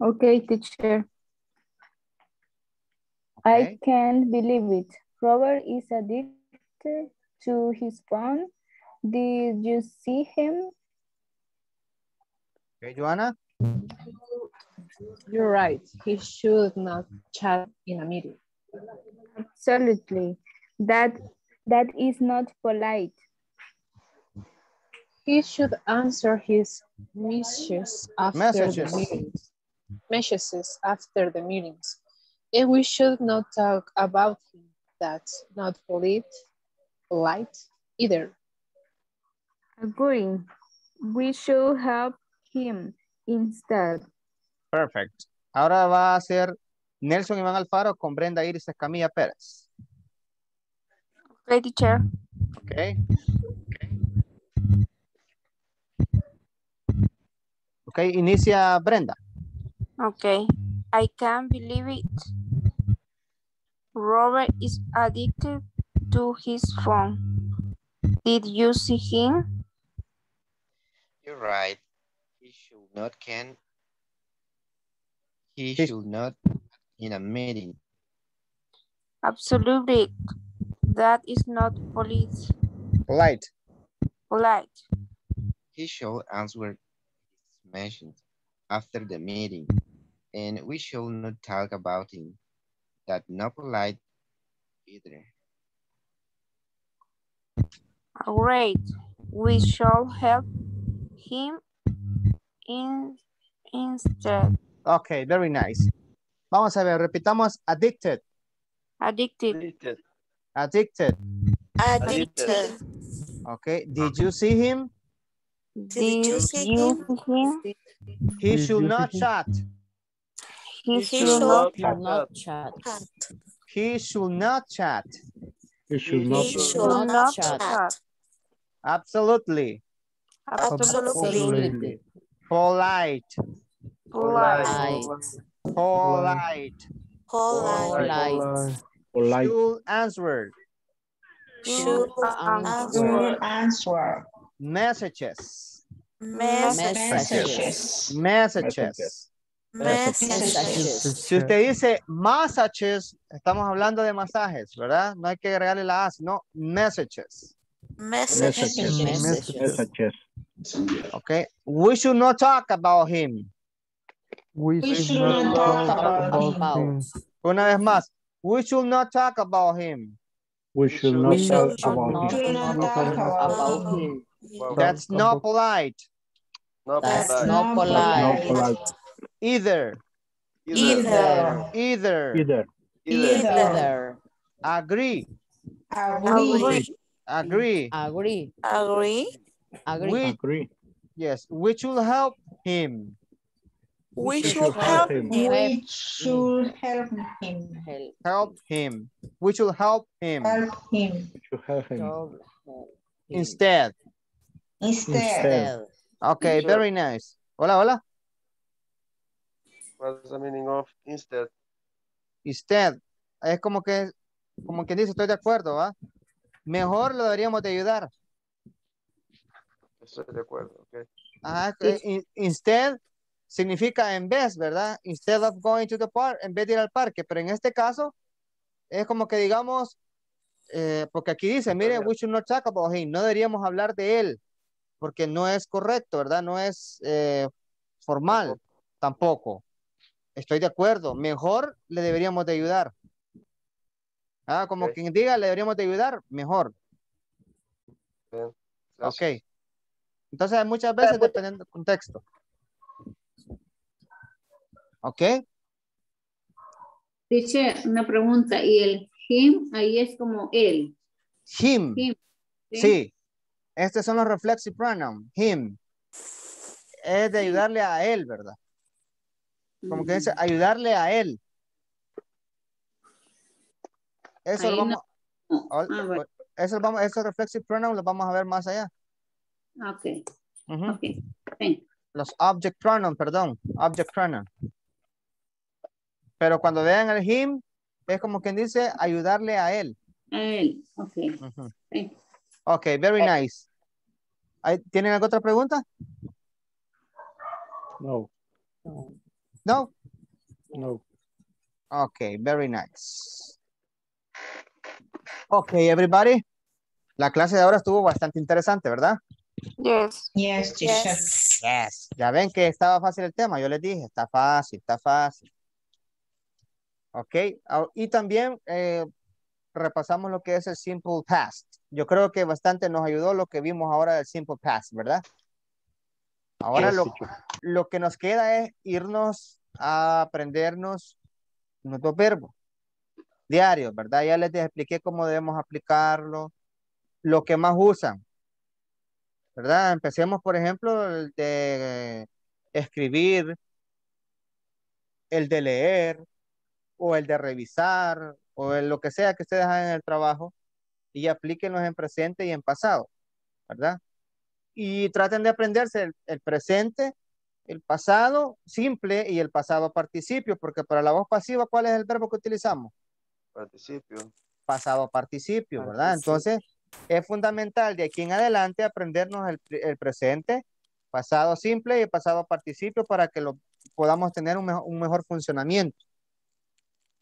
Okay, teacher. I can't believe it. Robert is addicted to his phone. Did you see him? Ok, Joana. You're right. He should not chat in a meeting. Absolutely. That that is not polite. He should answer his messages after Messages. the meetings. Messages after the meetings. And we should not talk about him. That's not polite, polite either. Agree. We should help him instead. Perfect. Ahora va a ser Nelson Iván Alfaro con Brenda Iris Escamilla Pérez. Okay, teacher. Ok. Ok, inicia Brenda. Okay. I can't believe it. Robert is addicted to his phone. Did you see him? You're right. He should not can. He should not in a meeting. Absolutely. That is not police. Polite. Polite. He should answer his messages after the meeting, and we should not talk about him. That not polite either. Great. We shall help him in instead. Ok, very nice. Vamos a ver, repitamos addicted, Addicted. Addicted. addicted. Addicted. Ok, did you see him? Did you see him? He should not chat. He He should should not not Not chat. chat. He should not chat. He should He not. should should not chat. Absolutely. Absolutely. Polite. Polite. Polite. Polite. Polite. Should answer. Should answer. Answer. Messages. Messages. Messages. Messages. Si usted dice masajes, estamos hablando de masajes, ¿verdad? No hay que agregarle la A, sino messages. Messages. Messages. Messages. Okay. We should not talk about him. We We should should not not talk talk about about him. Una vez más. We should not talk about him. We should should not We talk should about not him. Not talk about about him. him. Wow. That's not polite. Not That's polite. not Not Not polite. polite. Either. Either. Either. Either. Either. Either. Agree. Agree. Agree. Agree. Agree. Agree. We, Agree. yes, we should help him. We should should help him. him. We should help him. Help. Him. We should help him. Help him. We should help him. Double help. him. Instead. Instead. Instead. Okay, very nice. Hola, hola. What's the meaning of instead? Instead. Es como que, como quien dice, estoy de acuerdo, ¿va? Mejor lo deberíamos de ayudar. Estoy de acuerdo, ok. Ajá, in- instead significa en vez, ¿verdad? Instead of going to the park, en vez de ir al parque. Pero en este caso, es como que digamos, eh, porque aquí dice, mire, we should not talk about him. No deberíamos hablar de él, porque no es correcto, ¿verdad? No es eh, formal, tampoco. Estoy de acuerdo. Mejor le deberíamos de ayudar. Ah, como Ok. quien diga, le deberíamos de ayudar, mejor. Bien. Ok. Entonces, muchas veces dependiendo del contexto. Ok. Dice una pregunta, y el him ahí es como él. Him. Him. Sí. Estos son los reflexive pronouns. Him. Es de ayudarle a él, ¿verdad? Como que dice ayudarle a él. Eso lo Ahí no. vamos, all- Ah, bueno. eso lo vamos, esos reflexive pronouns los vamos a ver más allá. Ok. Ujú. Ok. Ven. Los object pronoun, perdón, object pronoun. Pero cuando vean el him, es como quien dice ayudarle a él. A él. Ok. Ven. Ok, very nice. Ahí- ¿Tienen alguna otra pregunta? No, No. no. Okay, very nice. Okay, everybody. La clase de ahora estuvo bastante interesante, ¿verdad? Yes. Yes, teacher. Yes. Ya ven que estaba fácil el tema, yo les dije, está fácil, está fácil. Ok, y también eh, repasamos lo que es el simple past. Yo creo que bastante nos ayudó lo que vimos ahora del simple past, ¿verdad? Ahora lo, lo que nos queda es irnos a aprendernos nuestros verbos diarios, ¿verdad? Ya les expliqué cómo debemos aplicarlo, lo que más usan, ¿verdad? Empecemos, por ejemplo, el de escribir, el de leer, o el de revisar, o el, lo que sea que ustedes hagan en el trabajo, y aplíquenlos en presente y en pasado, ¿verdad? Y traten de aprenderse el, el presente, el pasado simple y el pasado participio, porque para la voz pasiva, ¿cuál es el verbo que utilizamos? Participio. pasado participio, ¿verdad? Participio. Entonces, es fundamental de aquí en adelante aprendernos el, pre- el presente, pasado simple y pasado participio para que lo podamos tener un mejor funcionamiento.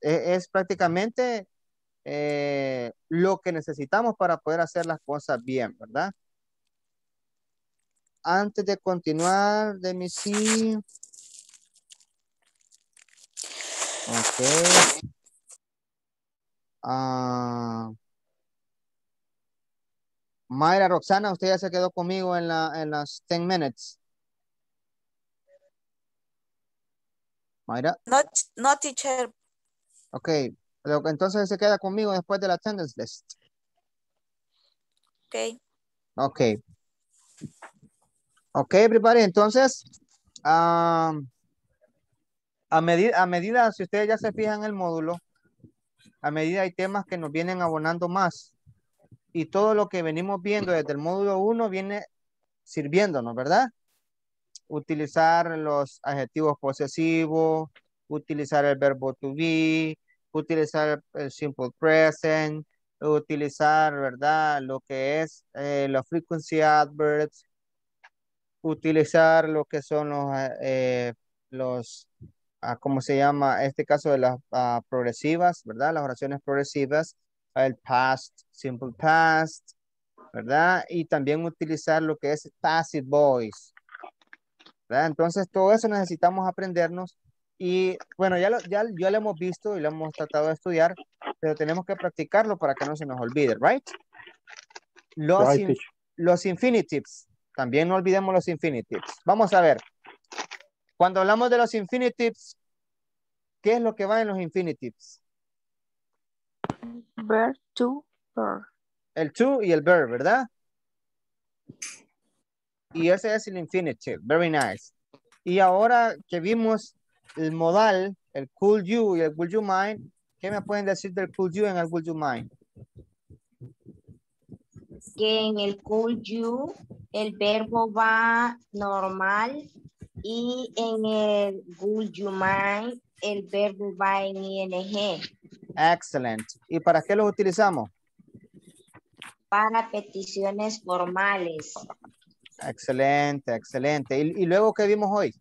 E- Es, prácticamente eh, lo que necesitamos para poder hacer las cosas bien, ¿verdad? Antes de continuar, de mi sí. Ok. Ah, Mayra Roxana, usted ya se quedó conmigo en, la, en las 10 minutes. Mayra, No, no, teacher. Ok. Entonces se queda conmigo después de la attendance list. Ok. Ok. Ok, everybody. Entonces, ah, a, medida, a medida, si ustedes ya se fijan en el módulo, a medida hay temas que nos vienen abonando más. Y todo lo que venimos viendo desde el módulo 1 viene sirviéndonos, ¿verdad? Utilizar los adjetivos posesivos, utilizar el verbo to be, utilizar el simple present, utilizar, ¿verdad? Lo que es eh, los frequency adverbs, utilizar lo que son los, eh, los ah, ¿cómo se llama? Este caso de las ah, progresivas, ¿verdad? Las oraciones progresivas, el past, simple past, ¿verdad? Y también utilizar lo que es passive voice, ¿verdad? Entonces, todo eso necesitamos aprendernos y, bueno, ya lo, ya, ya lo hemos visto y lo hemos tratado de estudiar, pero tenemos que practicarlo para que no se nos olvide, ¿right? Los, Right, in- teacher. los infinitives, también no olvidemos los infinitives. Vamos a ver, cuando hablamos de los infinitives, ¿qué es lo que va en los infinitives? Verb to verb. El to y el verb, ¿verdad? Y ese es el infinitive. Very nice. Y ahora que vimos el modal, el could you y el would you mind, ¿qué me pueden decir del could you y el would you mind? que en el could you el verbo va normal y en el would you mind el verbo va en ing Excellent. ¿Y para qué los utilizamos? para peticiones formales. Excelente, excelente. ¿Y, y luego qué vimos hoy?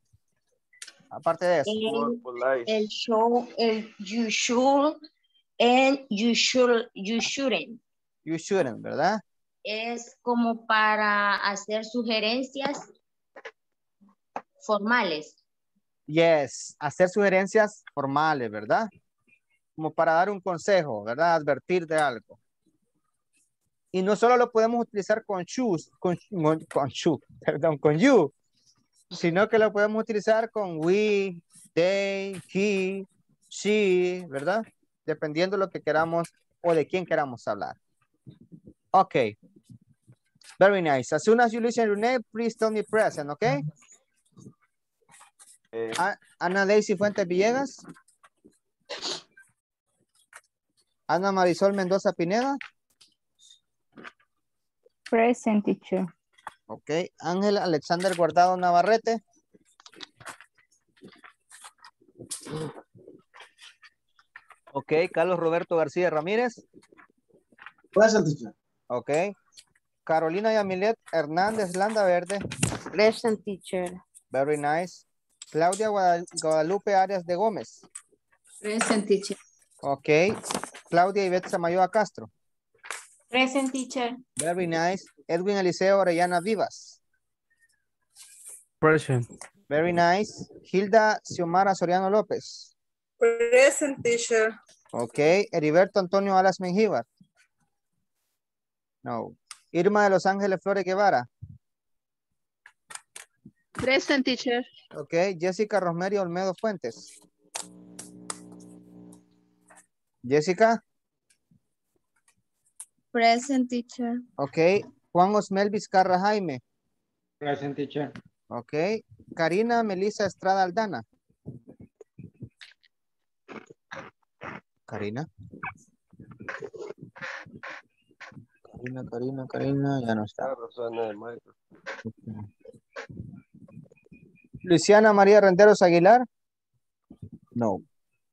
Aparte de eso. El, el show, el you should and you should, you shouldn't. You shouldn't, ¿verdad? Es como para hacer sugerencias formales. Yes, hacer sugerencias formales, ¿verdad? Como para dar un consejo, ¿verdad? Advertir de algo. Y no solo lo podemos utilizar con shoes, con, con, con shoe, perdón, con you, sino que lo podemos utilizar con we, they, he, she, ¿verdad? Dependiendo de lo que queramos o de quién queramos hablar. Ok. Very nice. As soon as you listen your name, please tell me present, okay? A- Ana Daisy Fuentes Villegas. Ana Marisol Mendoza Pineda. Present teacher. Ok. Ángel Alexander Guardado Navarrete. Ok. Carlos Roberto García Ramírez. Present teacher. Ok. Carolina Yamilet Hernández Landa Verde. Present teacher. Very nice. Claudia Guadal- Guadalupe Arias de Gómez. Present teacher. Ok. Claudia Ivette Samayoa Castro. Present teacher. Very nice. Edwin Eliseo Orellana Vivas. Present. Very nice. Hilda Xiomara Soriano López. Present teacher. Ok. Heriberto Antonio Alas Mengíbar. No. Irma de Los Ángeles Flores Guevara. Present teacher. Ok. Jessica Rosemary Olmedo Fuentes. Jessica. Present teacher. Ok. Juan Osmel Vizcarra Jaime. Present teacher. Ok. Karina Melissa Estrada Aldana. Karina. Karina, Karina, Karina, ya no está. Luciana María Renderos Aguilar. No.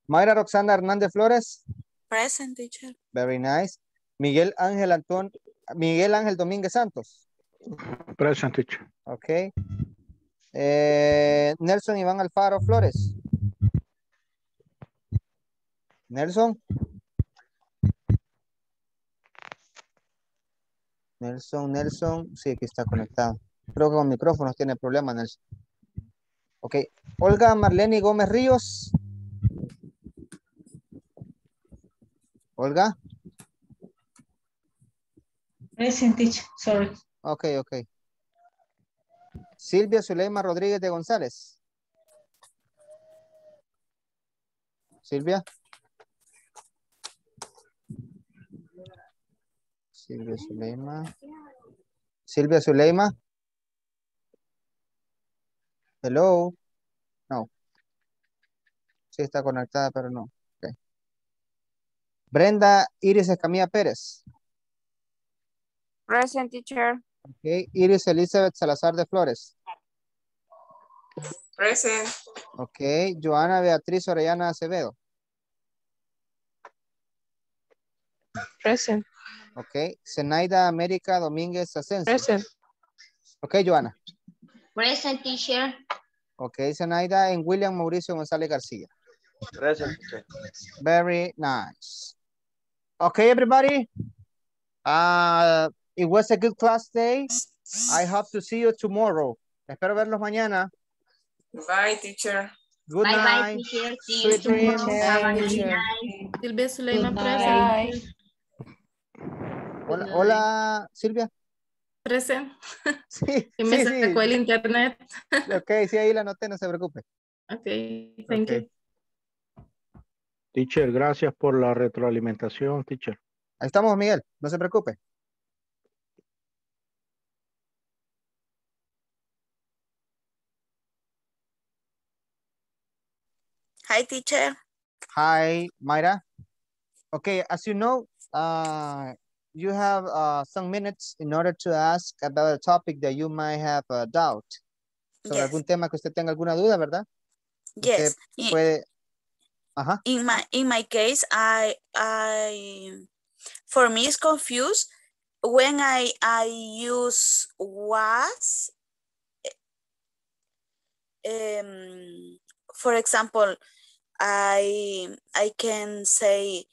Mayra Roxana Hernández Flores. Present teacher. Very nice. Miguel Ángel Antón, Miguel Ángel Domínguez Santos. Present teacher. Ok. Eh, Nelson Iván Alfaro Flores. Nelson. Nelson, Nelson. Sí, aquí está conectado. Creo que con micrófonos tiene problemas, Nelson. Ok. Olga Marlene Gómez Ríos. Olga. Present teacher. Sorry. Ok, ok. Silvia Zuleima Rodríguez de González. Silvia. Silvia Zuleima. Silvia Zuleima. Hello. No. Sí está conectada, pero no. Brenda Iris Escamilla Pérez. Present teacher. Ok. Iris Elizabeth Salazar de Flores. Present. Ok. Joana Beatriz Orellana Acevedo. Present. Ok. Zenaida América Domínguez Asensio. Present. Ok, Joana. Present teacher. Ok, Zenaida en William Mauricio González García. Present teacher. Very nice. Okay, everybody. Uh, it was a good class day. I hope to see you tomorrow. Espero verlos mañana. Bye, teacher. Good bye night. bye, teacher. See you Sweet dreams. tomorrow. Have a good night. Silvia present. Hola, hola, Silvia. Present. Sí, me sí, sí. sacó el internet. Ok, sí, ahí la anoté, no se preocupe. Ok, thank you. Teacher, gracias por la retroalimentación, teacher. Ahí estamos, Miguel, no se preocupe. Hi teacher. Hi, Mayra. Okay, as you know, uh, you have uh, some minutes in order to ask about a topic that you might have a doubt. Sobre Yes. algún tema que usted tenga alguna duda, ¿verdad? Yes. Usted puede... Ajá. in my in my case i i for me it's confused when i i use was um for example i i can say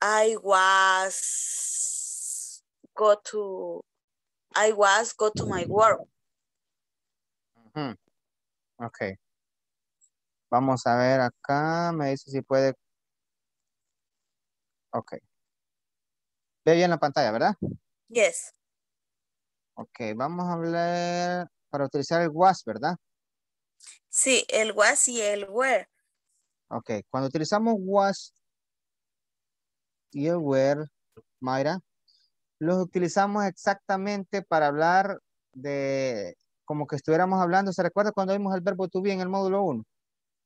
i was go to i was go to my work Ujú. Ok. Vamos a ver acá, me dice si puede. Ok. Ve bien la pantalla, ¿verdad? yes Ok, vamos a hablar para utilizar el was, ¿verdad? Sí el was y el were Ok, cuando utilizamos was y el were, Mayra, los utilizamos exactamente para hablar de como que estuviéramos hablando. ¿Se recuerda cuando vimos el verbo to be en el módulo 1?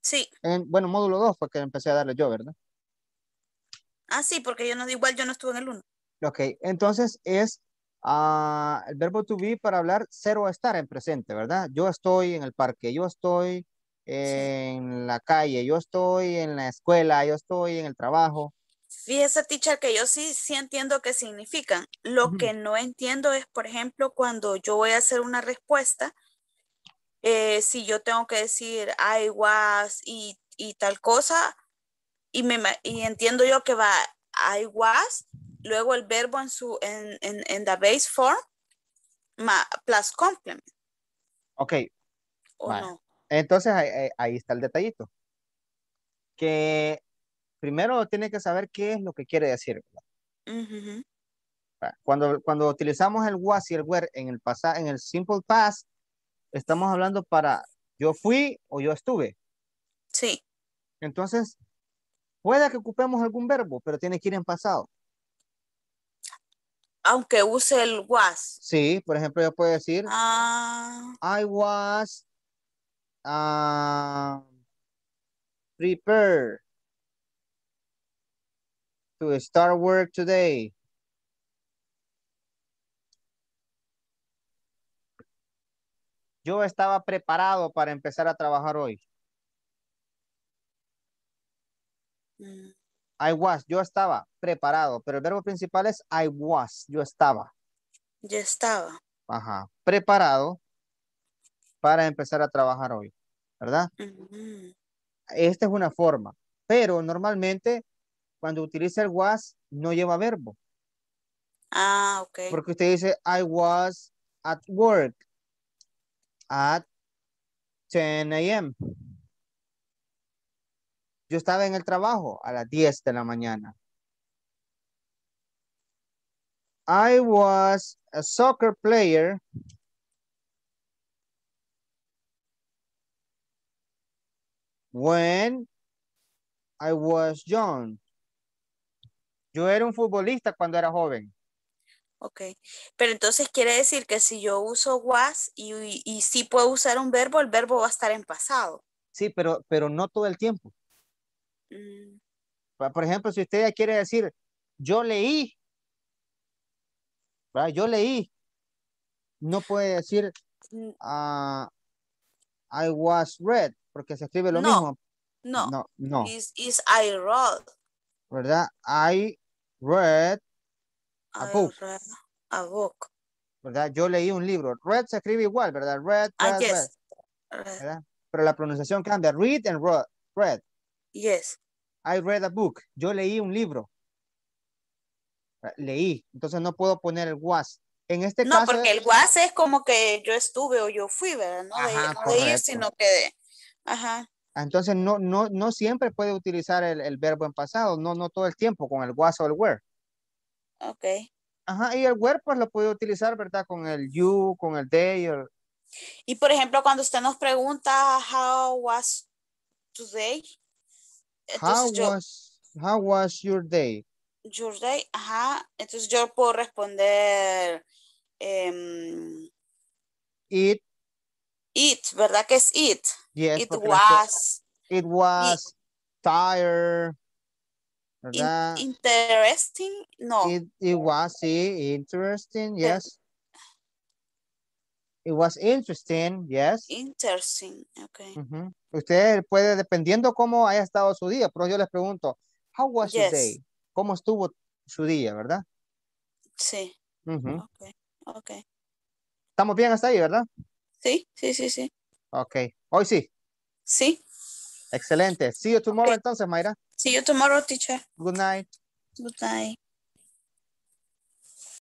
sí En, bueno, módulo 2 fue que empecé a darle yo, ¿verdad? Ah, sí, porque yo no, igual yo no estuve en el uno. Ok, entonces es ah, el verbo to be para hablar cero estar en presente, ¿verdad? Yo estoy en el parque, yo estoy en la calle, yo estoy en la escuela, yo estoy en el trabajo. Fíjese, teacher, que yo sí, sí entiendo qué significan. Lo que no entiendo es, por ejemplo, cuando yo voy a hacer una respuesta, eh, si yo tengo que decir I was y, y tal cosa, y, me, y entiendo yo que va I was, luego el verbo en su, en, en, en the base form, ma- plus complement, Ok, ¿o no? Entonces ahí, está el detallito. Que primero tiene que saber qué es lo que quiere decir. Cuando, cuando utilizamos el was y el were en el pasado, en el simple past, estamos hablando para yo fui o yo estuve. Sí, Entonces, puede que ocupemos algún verbo, pero tiene que ir en pasado. Aunque use el was. Sí, por ejemplo, yo puedo decir, Ah, I was uh, prepared to start work today. Yo estaba preparado para empezar a trabajar hoy. mm, I was, yo estaba preparado, pero el verbo principal es I was, yo estaba. ya estaba. Ajá, preparado para empezar a trabajar hoy, ¿verdad? Esta es una forma, pero normalmente cuando utiliza el was no lleva verbo, Ah, ok. porque usted dice I was at work at 10 a.m. Yo estaba en el trabajo a las 10 de la mañana. I was a soccer player when I was young. Yo era un futbolista cuando era joven. Ok, pero entonces quiere decir que si yo uso was y, y, y sí puedo usar un verbo, el verbo va a estar en pasado. Sí, pero, pero no todo el tiempo. Mm, Por ejemplo, si usted ya quiere decir, yo leí, ¿verdad? yo leí, no puede decir, ah, I was read, porque se escribe lo No, mismo. no, No, no, is, is I wrote, ¿verdad? I read a I book, read a book. ¿verdad? Yo leí un libro. Read se escribe igual, ¿verdad? Read, Ah, read, read, read. Pero la pronunciación cambia. Read and read. read. Yes. I read a book. Yo leí un libro. ¿verdad? Leí. Entonces no puedo poner el was. En este No, caso, porque el was es como que yo estuve o yo fui, ¿verdad? No de, Ajá, no de ir, sino que de, ajá, entonces no, no, no siempre puede utilizar el, el verbo en pasado. No, no todo el tiempo con el was o el were. ok. Ajá, y el were pues lo puede utilizar, ¿verdad? Con el you, con el they. el- Y por ejemplo, cuando usted nos pregunta how was today, how yo, was, how was your day? your day, ajá, entonces yo puedo responder em, It, it, ¿verdad que es it? yes, It porque la escu- was it was tired, in- interesting, no, It, it was sí, interesting, yes. It was interesting, yes. interesting, ok. Ujú. Usted puede, dependiendo cómo haya estado su día, pero yo les pregunto, how was your Yes. day? ¿Cómo estuvo su día, verdad? Sí, Ujú. ok, ok. Estamos bien hasta ahí, ¿verdad? Sí, sí, sí, sí. Ok, hoy sí. Sí. Excelente. See you tomorrow entonces, Mayra. See you tomorrow, teacher. Good night. Good night.